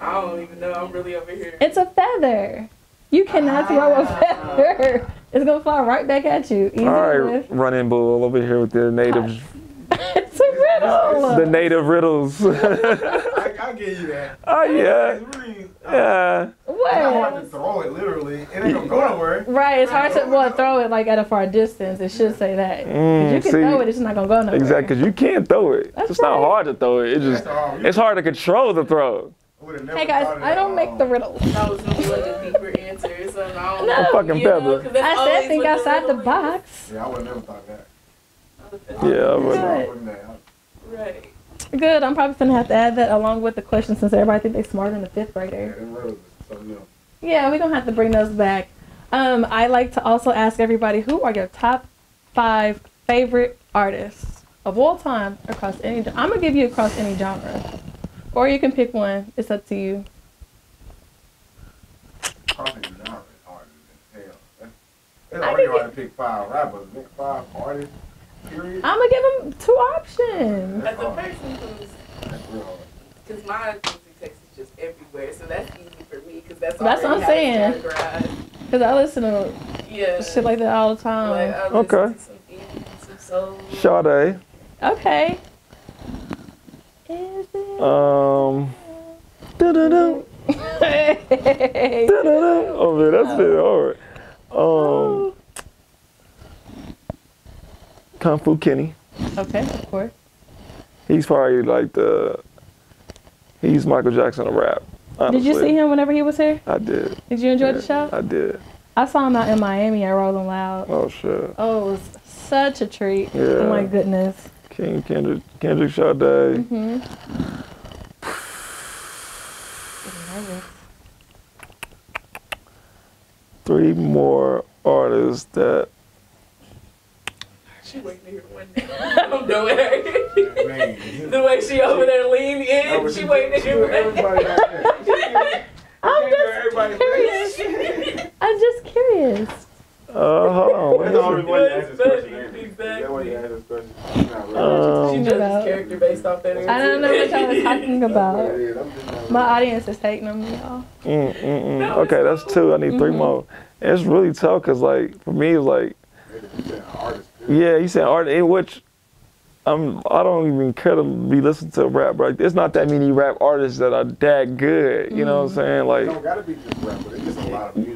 I don't even know. I'm really over here. It's a feather. You cannot throw a feather. It's gonna fly right back at you. Easy All right, enough. running bull over here with the native, it's a riddle. the native riddles. I, I give you that. oh yeah, It's really, yeah. It's not hard What? to throw it, literally. It ain't gonna go nowhere. Right, it's hard to well throw it like at a far distance. It should say that. Mm, you can see, throw it, it's not gonna go nowhere. Exactly, because you can't throw it. That's it's not hard to throw it. It just it's hard to control the throw. I would've never Hey guys, I don't make the Um, something. I don't No. know. Fucking you know, feather. 'cause that's I said think outside the riddle box. Yeah, I would've never thought that. Yeah, I Good. would. Putting that. Right. Good. I'm probably gonna have to add that along with the question since everybody think they're smarter than the fifth grader. them riddles is something else. Yeah, we're gonna have to bring those back. Um, I like to also ask everybody who are your top five favorite artists of all time across any. I'm gonna give you across any genre, or you can pick one. It's up to you. Crossing the genre is harder than hell. That's- It's I already think hard to pick five rappers. Pick five artists. Period. I'm gonna give them two options. As a person who's, That's real hard. because my music text is just everywhere, so that's easy for me because that's That's what I'm saying. how it's categorized. Cause I listen to Yeah. shit like that all the time. Like, Okay. to some some. Sade. okay. Um. doo-doo-doo, Hey. doo-doo-doo. Oh man, that's it. All right. Um. Kung Fu Kenny. Okay, of course. He's probably like the. He's Michael Jackson of rap. Honestly. Did you see him whenever he was here? I did. Did you enjoy Yeah, the show? I did. I saw him out in Miami at Rolling Loud. Oh shit. Oh, it was such a treat. Yeah. Oh my goodness. King Kendrick, Kendrick Sade. Mm-hmm. Three more artists that. She waiting to hear one name. I don't know her. The way she over there leaned That in, was- she waiting to hear one Everybody out there. I'm just curious. I'm just curious. Uh, hold on. That's Wait. always why you ask this question. Exactly. ain't it? That's why you ask this question. You're not ready. Um, She knows About- his character based off that. I don't know what y'all was talking about. Yeah, I'm just not My audience is hating on me, y'all. Mm, mm, mm. Okay, that's two. I need three more. And it's really tough because, like, for me, it's like, Maybe you said artist. yeah, you said art, in which I'm, I don't even care to be listening to rap. Like, there's not that many rap artists that are that good. You know what I'm saying? It Like, don't gotta be just rap, but it's just a lot of music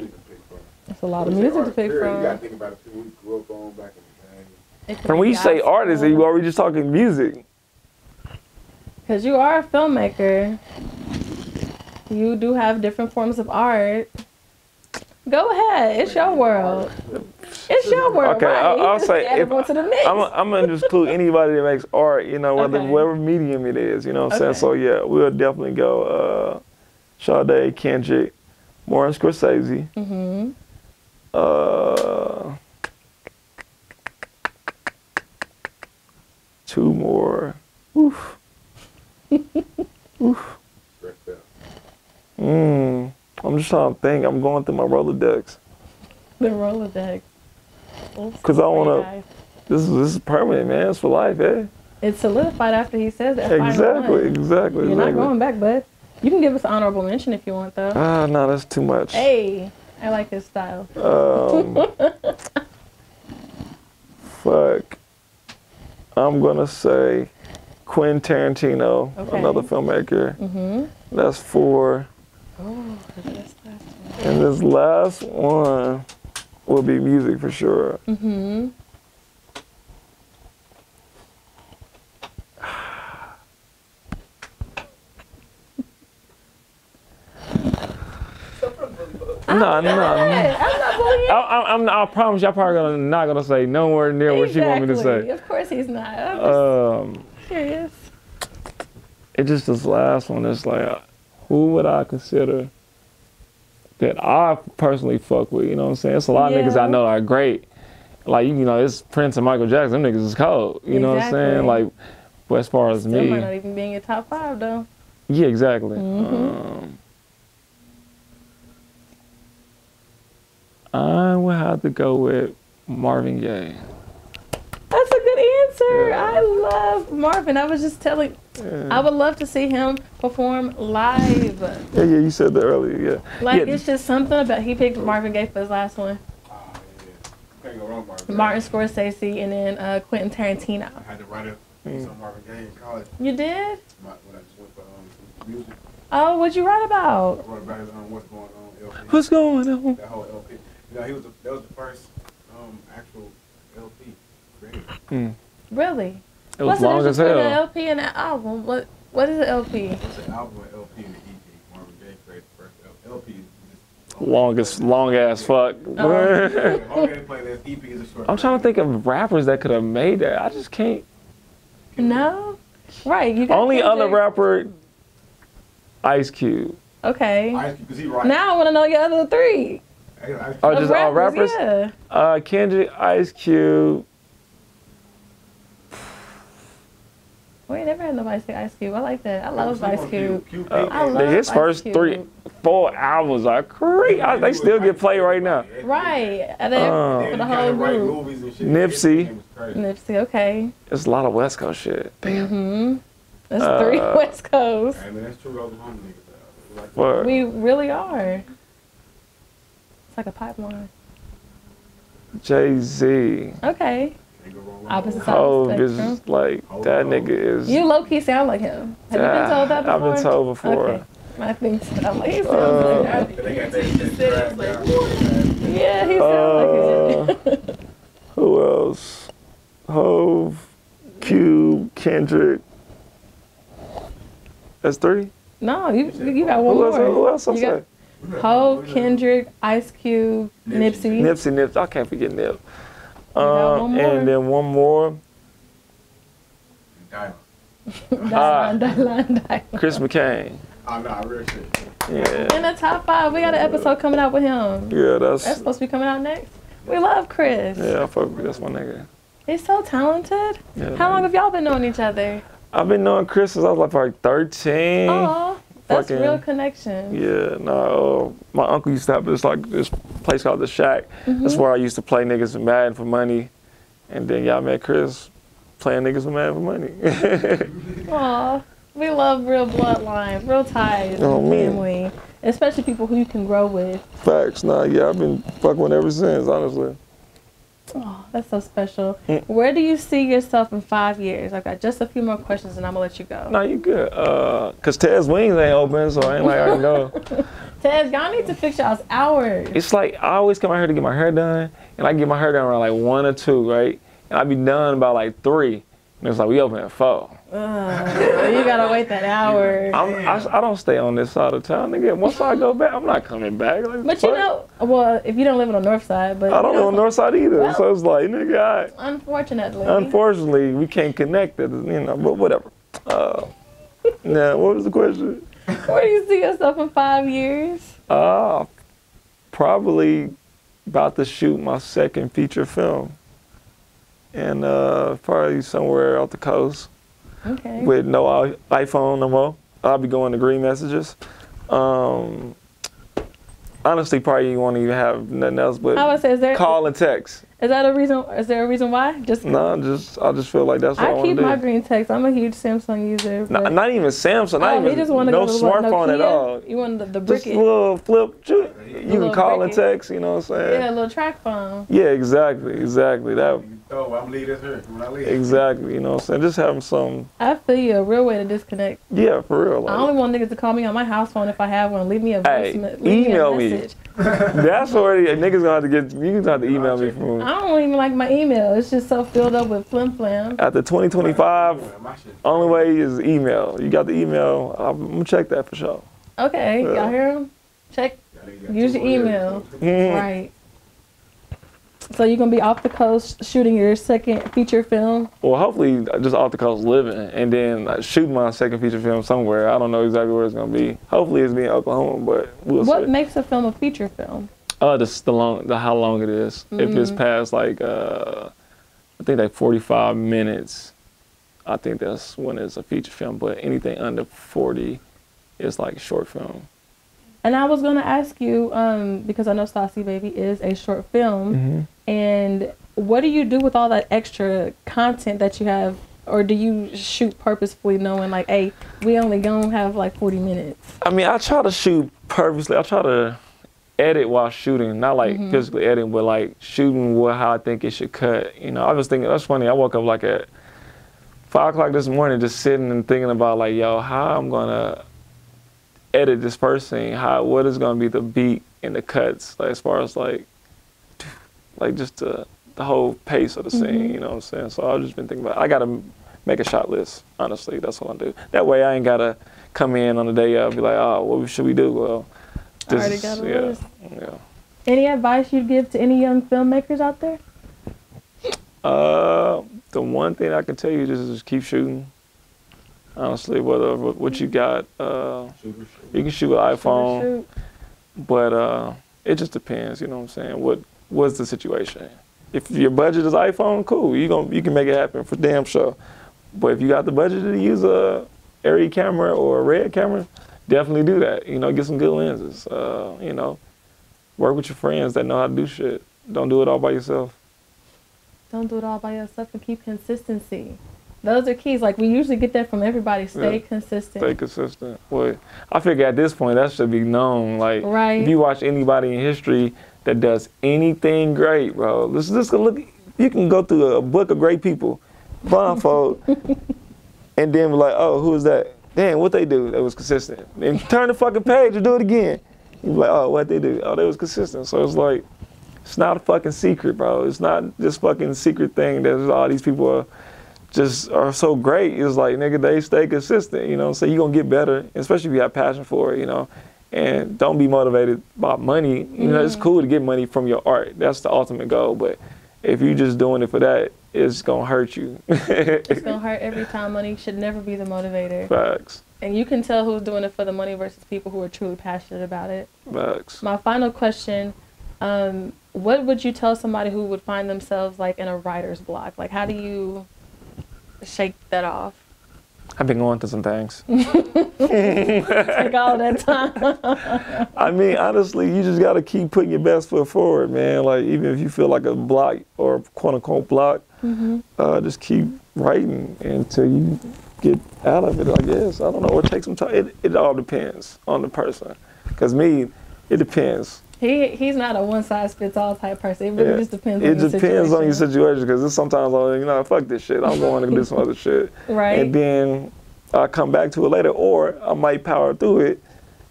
to pick from. It's a lot of When you say music to pick period, You gotta from. think about it. We grew up on back in the day. and when you say artists, you already just talking music. Because you are a filmmaker. You do have different forms of art. Go ahead. It's your world. It's your world. Okay, right? I'll- I'll say if- it the mix. I'm, I'm gonna just include anybody that makes art, you know, whether Okay. whatever medium it is, you know what I'm saying? So yeah, we'll definitely go uh Sade, Kendrick, Martin Scorsese, hmm uh two more. Oof. Out. Mm. I'm just trying to think. I'm going through my Rolodex. The Rolodex. Because I wanna- This is this is permanent, man. It's for life, eh? It's solidified after he says that. Exactly, exactly, You're not going back, bud. You can give us an honorable mention if you want, though. Ah, no, that's too much. Hey, I like his style. Um, fuck. I'm gonna say Quentin Tarantino, Okay. another filmmaker. Mm-hmm. That's four. Oh, that's last one. And this last one will be music for sure. Mm-hmm. So from Bully Book. No, no, no. I'm not bullying. I, I, I promise y'all probably gonna, not gonna say nowhere near what you want me to Exactly. say. Of course he's not. I'm just Um, curious. it just this last one is like, who would I consider that I personally fuck with? You know what I'm saying? It's a lot of niggas I know are great. Like you know, it's Prince and Michael Jackson. Them niggas is cold. You know what I'm saying? Like, but as far as Still me, might not even be in your top five, though. yeah, exactly. Mm-hmm. Um, I would have to go with Marvin Gaye. That's a good answer. Yeah. I love Marvin. I was just telling, Yeah. I would love to see him perform live. yeah, yeah, you said that earlier. Yeah. Like, Yeah. it's just something about, he picked Marvin Gaye for his last one. Oh, yeah. Can't go wrong, Marvin. Martin Scorsese and then uh, Quentin Tarantino. I had to write a piece on Marvin Gaye in college You did? my, when I just went for um, music. Oh, what'd you write I about? wrote about his um, what's going on LP. What's going on? That whole LP. You know, he was the, that was the first um, actual LP created. Mm. Really? It was What's the long as difference between an hell. LP and an album? What What is an LP? It's an album, an LP, and an EP. Marvin Gaye created the first L- LP. Longest, long ass fuck. Marvin Gaye played that EP is a short. I'm trying to think of rappers that could have made that. I just can't. No? Right. You got Only other Kendrick. rapper, Ice Cube. Okay. Ice Cube, 'cause he right. Now I want to know your other three. Ice Cube- Oh, Of just all rappers? Yeah. Uh, Kendrick, Ice Cube. We ain't never had nobody say Ice Cube. I like that. I love Ice Cube. Cube Uh, I love his Ice first Cube. three, four albums are crazy. I- They still get played right now. Right. And then Uh, for the whole kinda group. and shit. Nipsey. It was crazy. Nipsey, okay. It's a lot of West Coast shit. Damn. Mm-hmm. That's Uh, three West Coast. Hey, man, that's true. Oklahoma niggas. Like, We really are. It's like a pipeline. Jay Z. Okay. can't go wrong with Opposite side of Hov the is spectrum. like that nigga is. You low key sound like him. Have you been told that before? I've been told before. Okay. I think so. I'm like, he sounds Uh, like that You shit said it was tracked like, Yeah, he sounds like him. Who else? Hov, Cube, Kendrick. That's three. no, you you got one Who else? more. Who else? I You say? got Hov, Kendrick, Ice Cube, Nipsey. Nipsey, Nipsey. I can't forget Nip. Um, and then one more. Diamond. Dylan, Dylan, Dylan. Chris McCain. Oh, nah, real shit. Yeah. In the top five, we got an episode coming out with him. Yeah, That's that's. supposed to be coming out next. We love Chris. Yeah, I fuck with that's my nigga. He's so talented. Yeah, How long have y'all been knowing each other? I've been knowing Chris since I was like, like 13. Oh, that's fucking- real connection. Yeah, no. My uncle used to have this like this place called the Shack. Mm-hmm. That's where I used to play niggas with Madden for money, and then y'all met Chris playing niggas with Madden for money. Aw, We love real bloodlines, real ties, Oh, family, especially people who you can grow with. Facts. Nah, yeah, I've been fucking with ever since, honestly. Oh, that's so special. Mm. Where do you see yourself in five years? I've got just a few more questions, and I'm gonna let you go. No, you good. Uh, cause Ted's wings ain't open, so I ain't like I can go. Ted, y'all need to fix y'all's hours. It's like I always come out here to get my hair done, and I get my hair done around like one or two, right? And I be done about like three. And it's like we open at four. You gotta wait that hour. I, I don't stay on this side of town, nigga. Once I go back, I'm not coming back. Like, But you know, well, if you don't live on the north side, but I don't know on the north side either. Well- so it's like, nigga, I, Unfortunately, unfortunately, we can't connect it, you know, but whatever. Uh, now, what was the question? where do you see yourself in five years? Uh, probably about to shoot my second feature film. And uh, probably somewhere off the coast Okay. with no iPhone no more. I'll be going to green messages. Um, honestly, probably you won't even have nothing else but I would say, is there call and text. Is that a reason? Is there a reason why? Just No, just I just feel like that's what I, I want keep to do. my green text. I'm a huge Samsung user. not, not even Samsung, not oh, even just no go smartphone Nokia? at all. You want the, the Just brick? a little flip. You little can call and text. You know what I'm saying? Yeah, a little track phone. Yeah, exactly, exactly. That Oh, I'm leaving this here when I leave. exactly. You know what I'm saying? Just having some. I feel you. A real way to disconnect. Yeah, for real. I only want niggas to call me on my house phone if I have one. Leave me a voice Hey, me- leave email me. me. A message. that's already a niggas gonna have to get. You gonna have to email me from I don't even like my email. It's just so filled up with flim flam. after 2025. Only way is email. You got the email. I'm gonna check that for sure. Okay, Yeah. y'all hear him? Check. Use your email. Mhm. Right. So you're gonna be off the coast shooting your second feature film. Well, hopefully, just off the coast living, and then uh, shoot my second feature film somewhere. I don't know exactly where it's gonna be. Hopefully, it's be in Oklahoma, but we'll What see. makes a film a feature film? Uh, the the long, the how long it is. If it's Mhm. past like, uh, I think like 45 minutes, I think that's when it's a feature film. But anything under 40 is like a short film. And I was gonna ask you, um, because I know Stassi Baby is a short film, and what do you do with all that extra content that you have, or do you shoot purposefully, knowing like, hey, we only gonna have like 40 minutes? I mean, I try to shoot purposely. I try to edit while shooting, not like Mhm. physically editing, but like shooting what how I think it should cut. You know, I was thinking that's funny. I woke up like at five o'clock this morning, just sitting and thinking about like, yo, how I'm gonna edit this person. How what is gonna be the beat and the cuts, like as far as like, like just the the whole pace of the scene. Mhm. You know what I'm saying? So I've just been thinking about. I gotta make a shot list. Honestly, that's what I do. That way, I ain't gotta come in on the day of be like, oh, what should we do? Well, I already got a yeah, list. yeah. Any advice you'd give to any young filmmakers out there? Uh, the one thing I can tell you is just keep shooting. Honestly, whether what you got, uh, you can shoot with iPhone, Shoot. but uh, it just depends. You know what I'm saying? What what's the situation? If your budget is iPhone, cool. You gon' you can make it happen for damn sure. But if you got the budget to use a ARRI camera or a red camera, definitely do that. You know, get some good lenses. Uh, you know, work with your friends that know how to do shit. Don't do it all by yourself. Don't do it all by yourself and keep consistency. Those are keys. Like we usually get that from everybody. Stay Yeah. consistent. Stay consistent. Well, I figure at this point that should be known. Like, Right. if you watch anybody in history that does anything great, bro, let's just go look. You can go through a book of great people, blindfold, and then be like, oh, who is that? Damn, what they do? That was consistent. And turn the fucking page and do it again. You be like, oh, what they do? Oh, they was consistent. So it's like, it's not a fucking secret, bro. It's not this fucking secret thing that all these people are just are so great. It's like, nigga, they stay consistent, you know. So you're gonna get better, especially if you have passion for it, you know. And don't be motivated by money. You know, it's cool to get money from your art. That's the ultimate goal. But if you're just doing it for that, it's gonna hurt you. It's gonna hurt every time. Money should never be the motivator. Facts. And you can tell who's doing it for the money versus people who are truly passionate about it. Facts. My final question, um, what would you tell somebody who would find themselves like in a writer's block? Like how do you shake that off? I've been going through some things. Take all that time. I mean, honestly, you just gotta keep putting your best foot forward, man. Like even if you feel like a block or quote unquote block, Mm-hmm. uh, just keep writing until you get out of it. I guess I don't know. Or take some time. It it all depends on the person. Cause me, it depends. He he's not a one size fits all type person. It really Yeah. just depends. It on your situation. It depends on your situation. situation. Cause it's sometimes I'm like, you know, fuck this shit. I'm going to do some other shit. Right. And then I come back to it later, or I might power through it.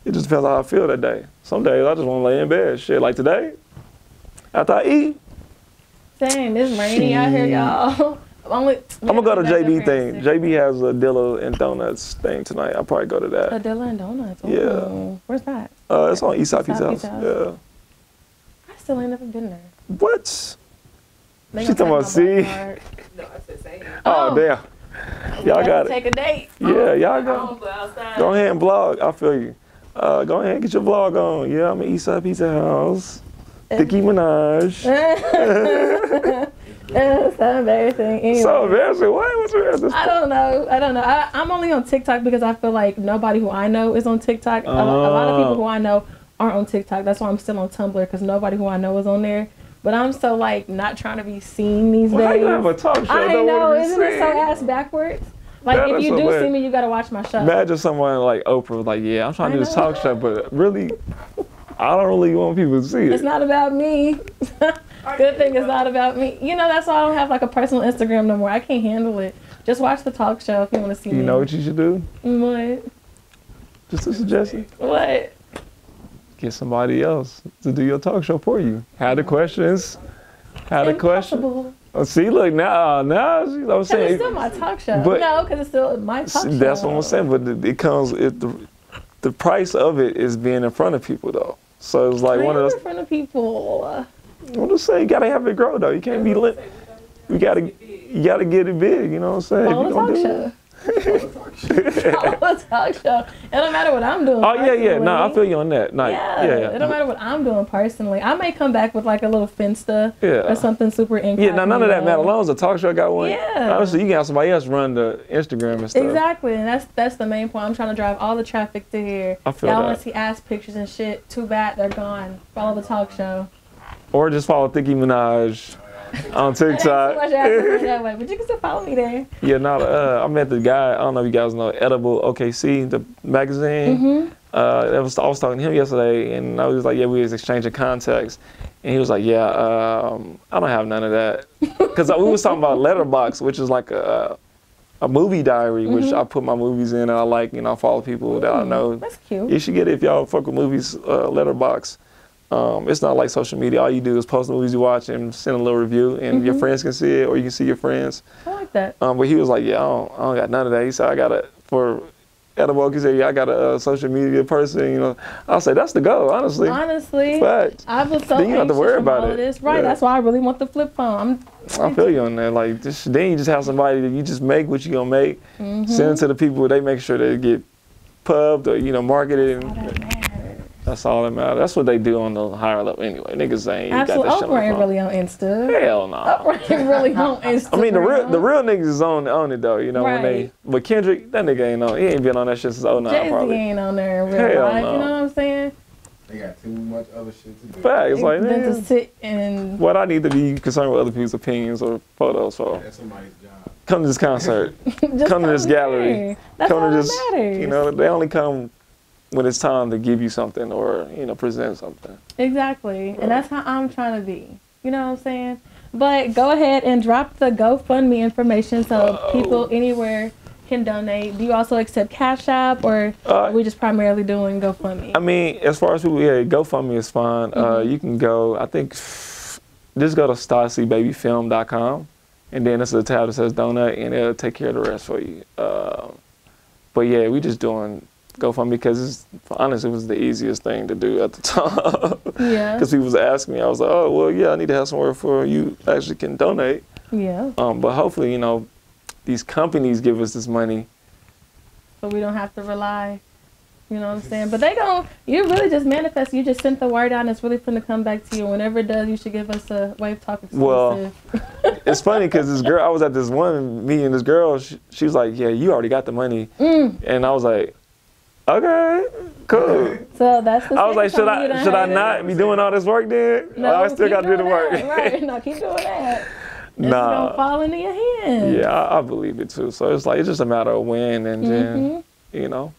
It just depends on how I feel that day. Some days I just want to lay in bed. Shit, like today, after I eat, Dang, it's rainy out here, y'all. I'm, only, I'm gonna go to That's JB your thing. JB has a Dilla and Donuts thing tonight. I'll probably go to that. Adela and Donuts. Yeah. Where's that? Uh, it's on Eastside Eastside Pizza House. Pizza House. Yeah. I still ain't never been there. What? They She gonna talking about my C? No, I said same. Oh, Oh. damn. Y'all got to it. Take a date. Yeah, y'all go. go outside. Go ahead and vlog. I feel you. Uh, go ahead and get your vlog on. Yeah, I'm at Eastside Pizza House. Nicki Minaj. It's so embarrassing. Anyway. So embarrassing. What? What's embarrassing? I don't know. I don't know. I, I'm only on TikTok because I feel like nobody who I know is on TikTok. A, a lot of people who I know aren't on TikTok. That's why I'm still on Tumblr because nobody who I know is on there. But I'm so like not trying to be seen these Well, how you days. have a talk show? I know, isn't it so ass backwards? Like That if you do hilarious. see me, you gotta watch my show. Imagine someone like Oprah was like, yeah, I'm trying to do this talk show, but really, I don't really want people to see it. It's not about me. Good thing it's not about me. You know, that's why I don't have like a personal Instagram no more. I can't handle it. Just watch the talk show if you want to see you me. know what you should do? What? Just a suggestion. What? Get somebody else to do your talk show for you. Have the questions. Have the question. Oh, see, look now, uh, now, you know what I'm Cause it's still my talk show. But- no, because it's still my talk show. That's what I'm saying. But it, it comes, it, the, the price of it is being in front of people though. So it's like I one of in front of people. I'm just saying, you gotta have it grow though. You can't be lit. You gotta, you gotta get it big. You know what I'm saying? Follow the talk do show. Follow the talk show. It don't matter what I'm doing. Oh yeah, yeah. No, I feel you on that. No, Yeah, yeah, It don't matter what I'm doing personally. I may come back with like a little finsta Yeah. or something super incognito. Yeah, no, none of that matter. As the talk show got one. Yeah. Honestly, you can have somebody else run the Instagram and stuff. Exactly, and that's that's the main point. I'm trying to drive all the traffic to here. I feel Y'all want to see ass pictures and shit? Too bad they're gone. Follow the talk show. Or just follow Nicki Minaj on Too much ass TikTok. that way, but you can still follow me there. yeah, no, uh, I met the guy. I don't know if you guys know Edible OKC, the magazine. Mm-hmm. Uh, that was, I was talking to him yesterday, and I was like, yeah, we was exchanging contacts. And he was like, yeah, um, I don't have none of that. Because we was talking about Letterboxd, which is like a, a movie diary, which Mm-hmm. I put my movies in and I like, you know, I follow people that I know. That's cute. You should get it if y'all fuck with movies, uh, Letterboxd. Um, it's not like social media. All you do is post the movies you watch and send a little review, and your friends can see it, or you can see your friends. I like that. Um, but he was like, "Yeah, I don't, I don't got none of that." He said, "I got a for." Edible, he said, "Yeah, I got a, uh social media person." You know, I'll say that's the goal, honestly. Honestly, but I was so Then you don't have to worry about it. this. Right, Yeah. that's why I really want the flip phone. I'm I feel you on that. Like, this, then you just have somebody that you just make what you gonna make, Mm-hmm. send it to the people. They make sure they get pubbed or you know marketed, and. That's all that matters. That's what they do on the higher level anyway. Niggas ain't got Absolutely, that shit on Oprah ain't really on Insta. Hell no. Oprah ain't really on Insta. I mean, the real the real niggas is on on it though. You know when they. Right. But Kendrick, that nigga ain't on. He ain't been on that shit since 09 Jay Z probably. ain't on there in real Hell life. no. You know what I'm saying? They got too much other shit to do. Fact, it's like, than to man, sit and what I need to be concerned with other people's opinions or photos for. That's somebody's job. Come to this concert. just Come to this gallery. That's come all to that this. matters. You know, they only come when it's time to give you something or you know present something. Exactly. And that's how I'm trying to be. You know what I'm saying? But go ahead and drop the GoFundMe information so Oh. people anywhere can donate. Do you also accept Cash App or Uh, are we just primarily doing GoFundMe? I mean, as far as people, yeah, GoFundMe is fine. Uh, Mm-hmm. you can go, I think, just go to StassiBabyFilm.com, and then it's a tab that says donate, and it'll take care of the rest for you. Uh, but yeah, we just doing GoFundMe because honestly it was the easiest thing to do at the time. yeah. Because people was asking me, I was like, oh well, yeah, I need to have somewhere for you actually can donate. Yeah. Um, but hopefully, you know, these companies give us this money. So we don't have to rely. You know what I'm saying? But they don't. you really just manifest. You just sent the word out and it's really finna come back to you. Whenever it does, you should give us a Wave Talk exclusive. Well, It's funny because this girl, I was at this one meeting. This girl, she, she was like, "Yeah, you already got the money," Mm. and I was like, "Okay, cool." so that's the I was like, "Should I should I not be doing all this work then? No, I still got to do the work." that. Right. No, keep doing that. It's Nah. gonna fall into your hands. Yeah, I, I believe it too. So it's like it's just a matter of when and then Mhm. you know.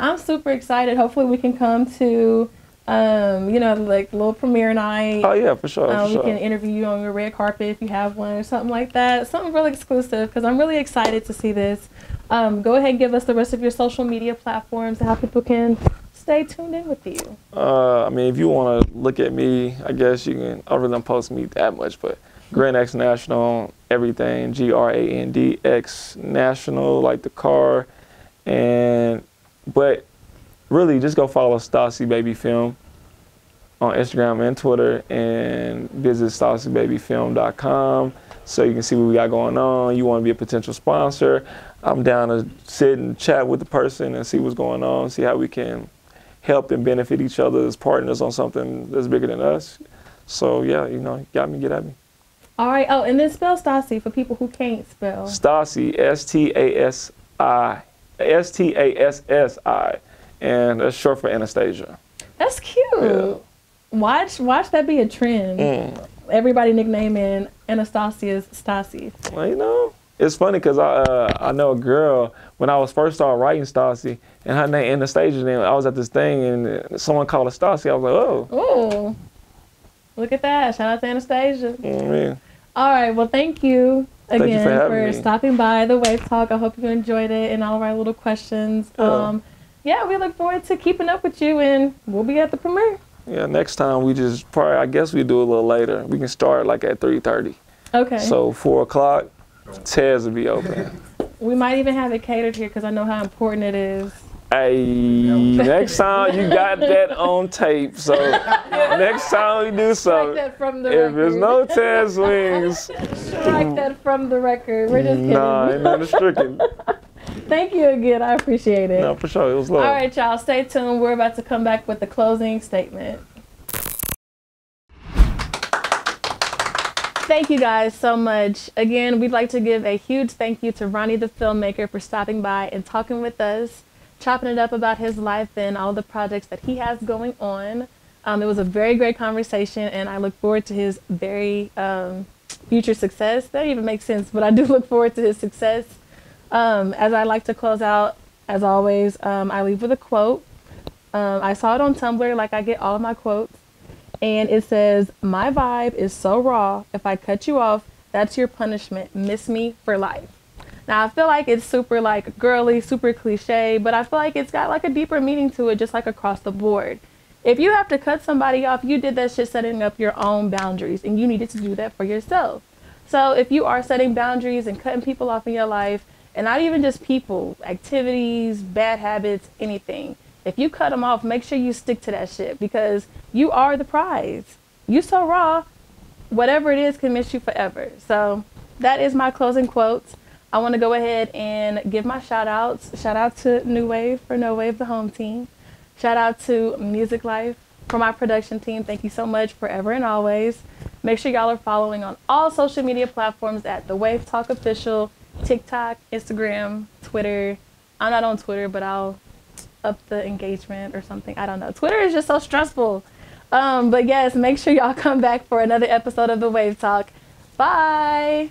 I'm super excited. Hopefully, we can come to, um, you know, like little premiere night. Oh yeah, for sure. Um, for we sure. can interview you on your red carpet if you have one or something like that. Something really exclusive because I'm really excited to see this. Um, go ahead and give us the rest of your social media platforms and how people can stay tuned in with you. Uh, I mean, if you want to look at me, I guess you can. I really don't post me that much, but Grand X National, everything. G R A N D X National, like the car, and but really just go follow Stassi Baby Film on Instagram and Twitter, and visit StassiBabyFilm.com so you can see what we got going on. You want to be a potential sponsor? I'm down to sit and chat with the person and see what's going on, see how we can help and benefit each other as partners on something that's bigger than us. So yeah, you know, got me, get at me. All right. Oh, and then spell Stassi for people who can't spell. Stassi, S T A S I, S T A S S I, and that's short for Anastasia. That's cute. Yeah. Watch, watch that be a trend. Mm. Everybody nicknaming Anastasia's Stassi. Well, you know, it's funny because I uh, I know a girl when I was first started writing Stassi, and her name Anastasia. Name I was at this thing and someone called her Stassi. I was like, oh, Oh, look at that! Shout out to Anastasia. you know what I mean, All right. Well, thank you Thank you again for stopping by the Wave Talk. I hope you enjoyed it and all of our little questions. Yeah. Um, yeah, we look forward to keeping up with you, and we'll be at the premiere. yeah. Next time we just probably I guess we do a little later. We can start like at three thirty. Okay. So four o'clock, Tez will be open. we might even have it catered here because I know how important it is. Hey, next time you got that on tape. So next time we do Strike that from the if record. there's no Tez wings, Strike that from the record. We're just kidding. nah, ain't nothing stricken. Thank you again. I appreciate it. No, for sure, it was love. All right, y'all. Stay tuned. We're about to come back with the closing statement. Thank you guys so much. Again, we'd like to give a huge thank you to Ronnie the filmmaker for stopping by and talking with us, chopping it up about his life and all the projects that he has going on. Um, it was a very great conversation, and I look forward to his very um, future success. That even makes sense, but I do look forward to his success. Um, as I like to close out, as always, um, I leave with a quote. Um, I saw it on Tumblr, like I get all of my quotes, and it says, "My vibe is so raw. If I cut you off, that's your punishment. Miss me for life." Now I feel like it's super like girly, super cliche, but I feel like it's got like a deeper meaning to it, just like across the board. If you have to cut somebody off, you did that shit setting up your own boundaries, and you needed to do that for yourself. So if you are setting boundaries and cutting people off in your life, and not even just people, activities, bad habits, anything. If you cut them off, make sure you stick to that shit because you are the prize. You so raw, whatever it is can miss you forever. So that is my closing quotes. I want to go ahead and give my shout outs. Shout out to New Wave for No Wave, the home team. Shout out to Music Life for my production team. Thank you so much forever and always. Make sure y'all are following on all social media platforms at The Wave Talk Official, TikTok, Instagram, Twitter. I'm not on Twitter, but I'll up the engagement or something. I don't know. Twitter is just so stressful. Um, but yes, make sure y'all come back for another episode of The Wave Talk. Bye.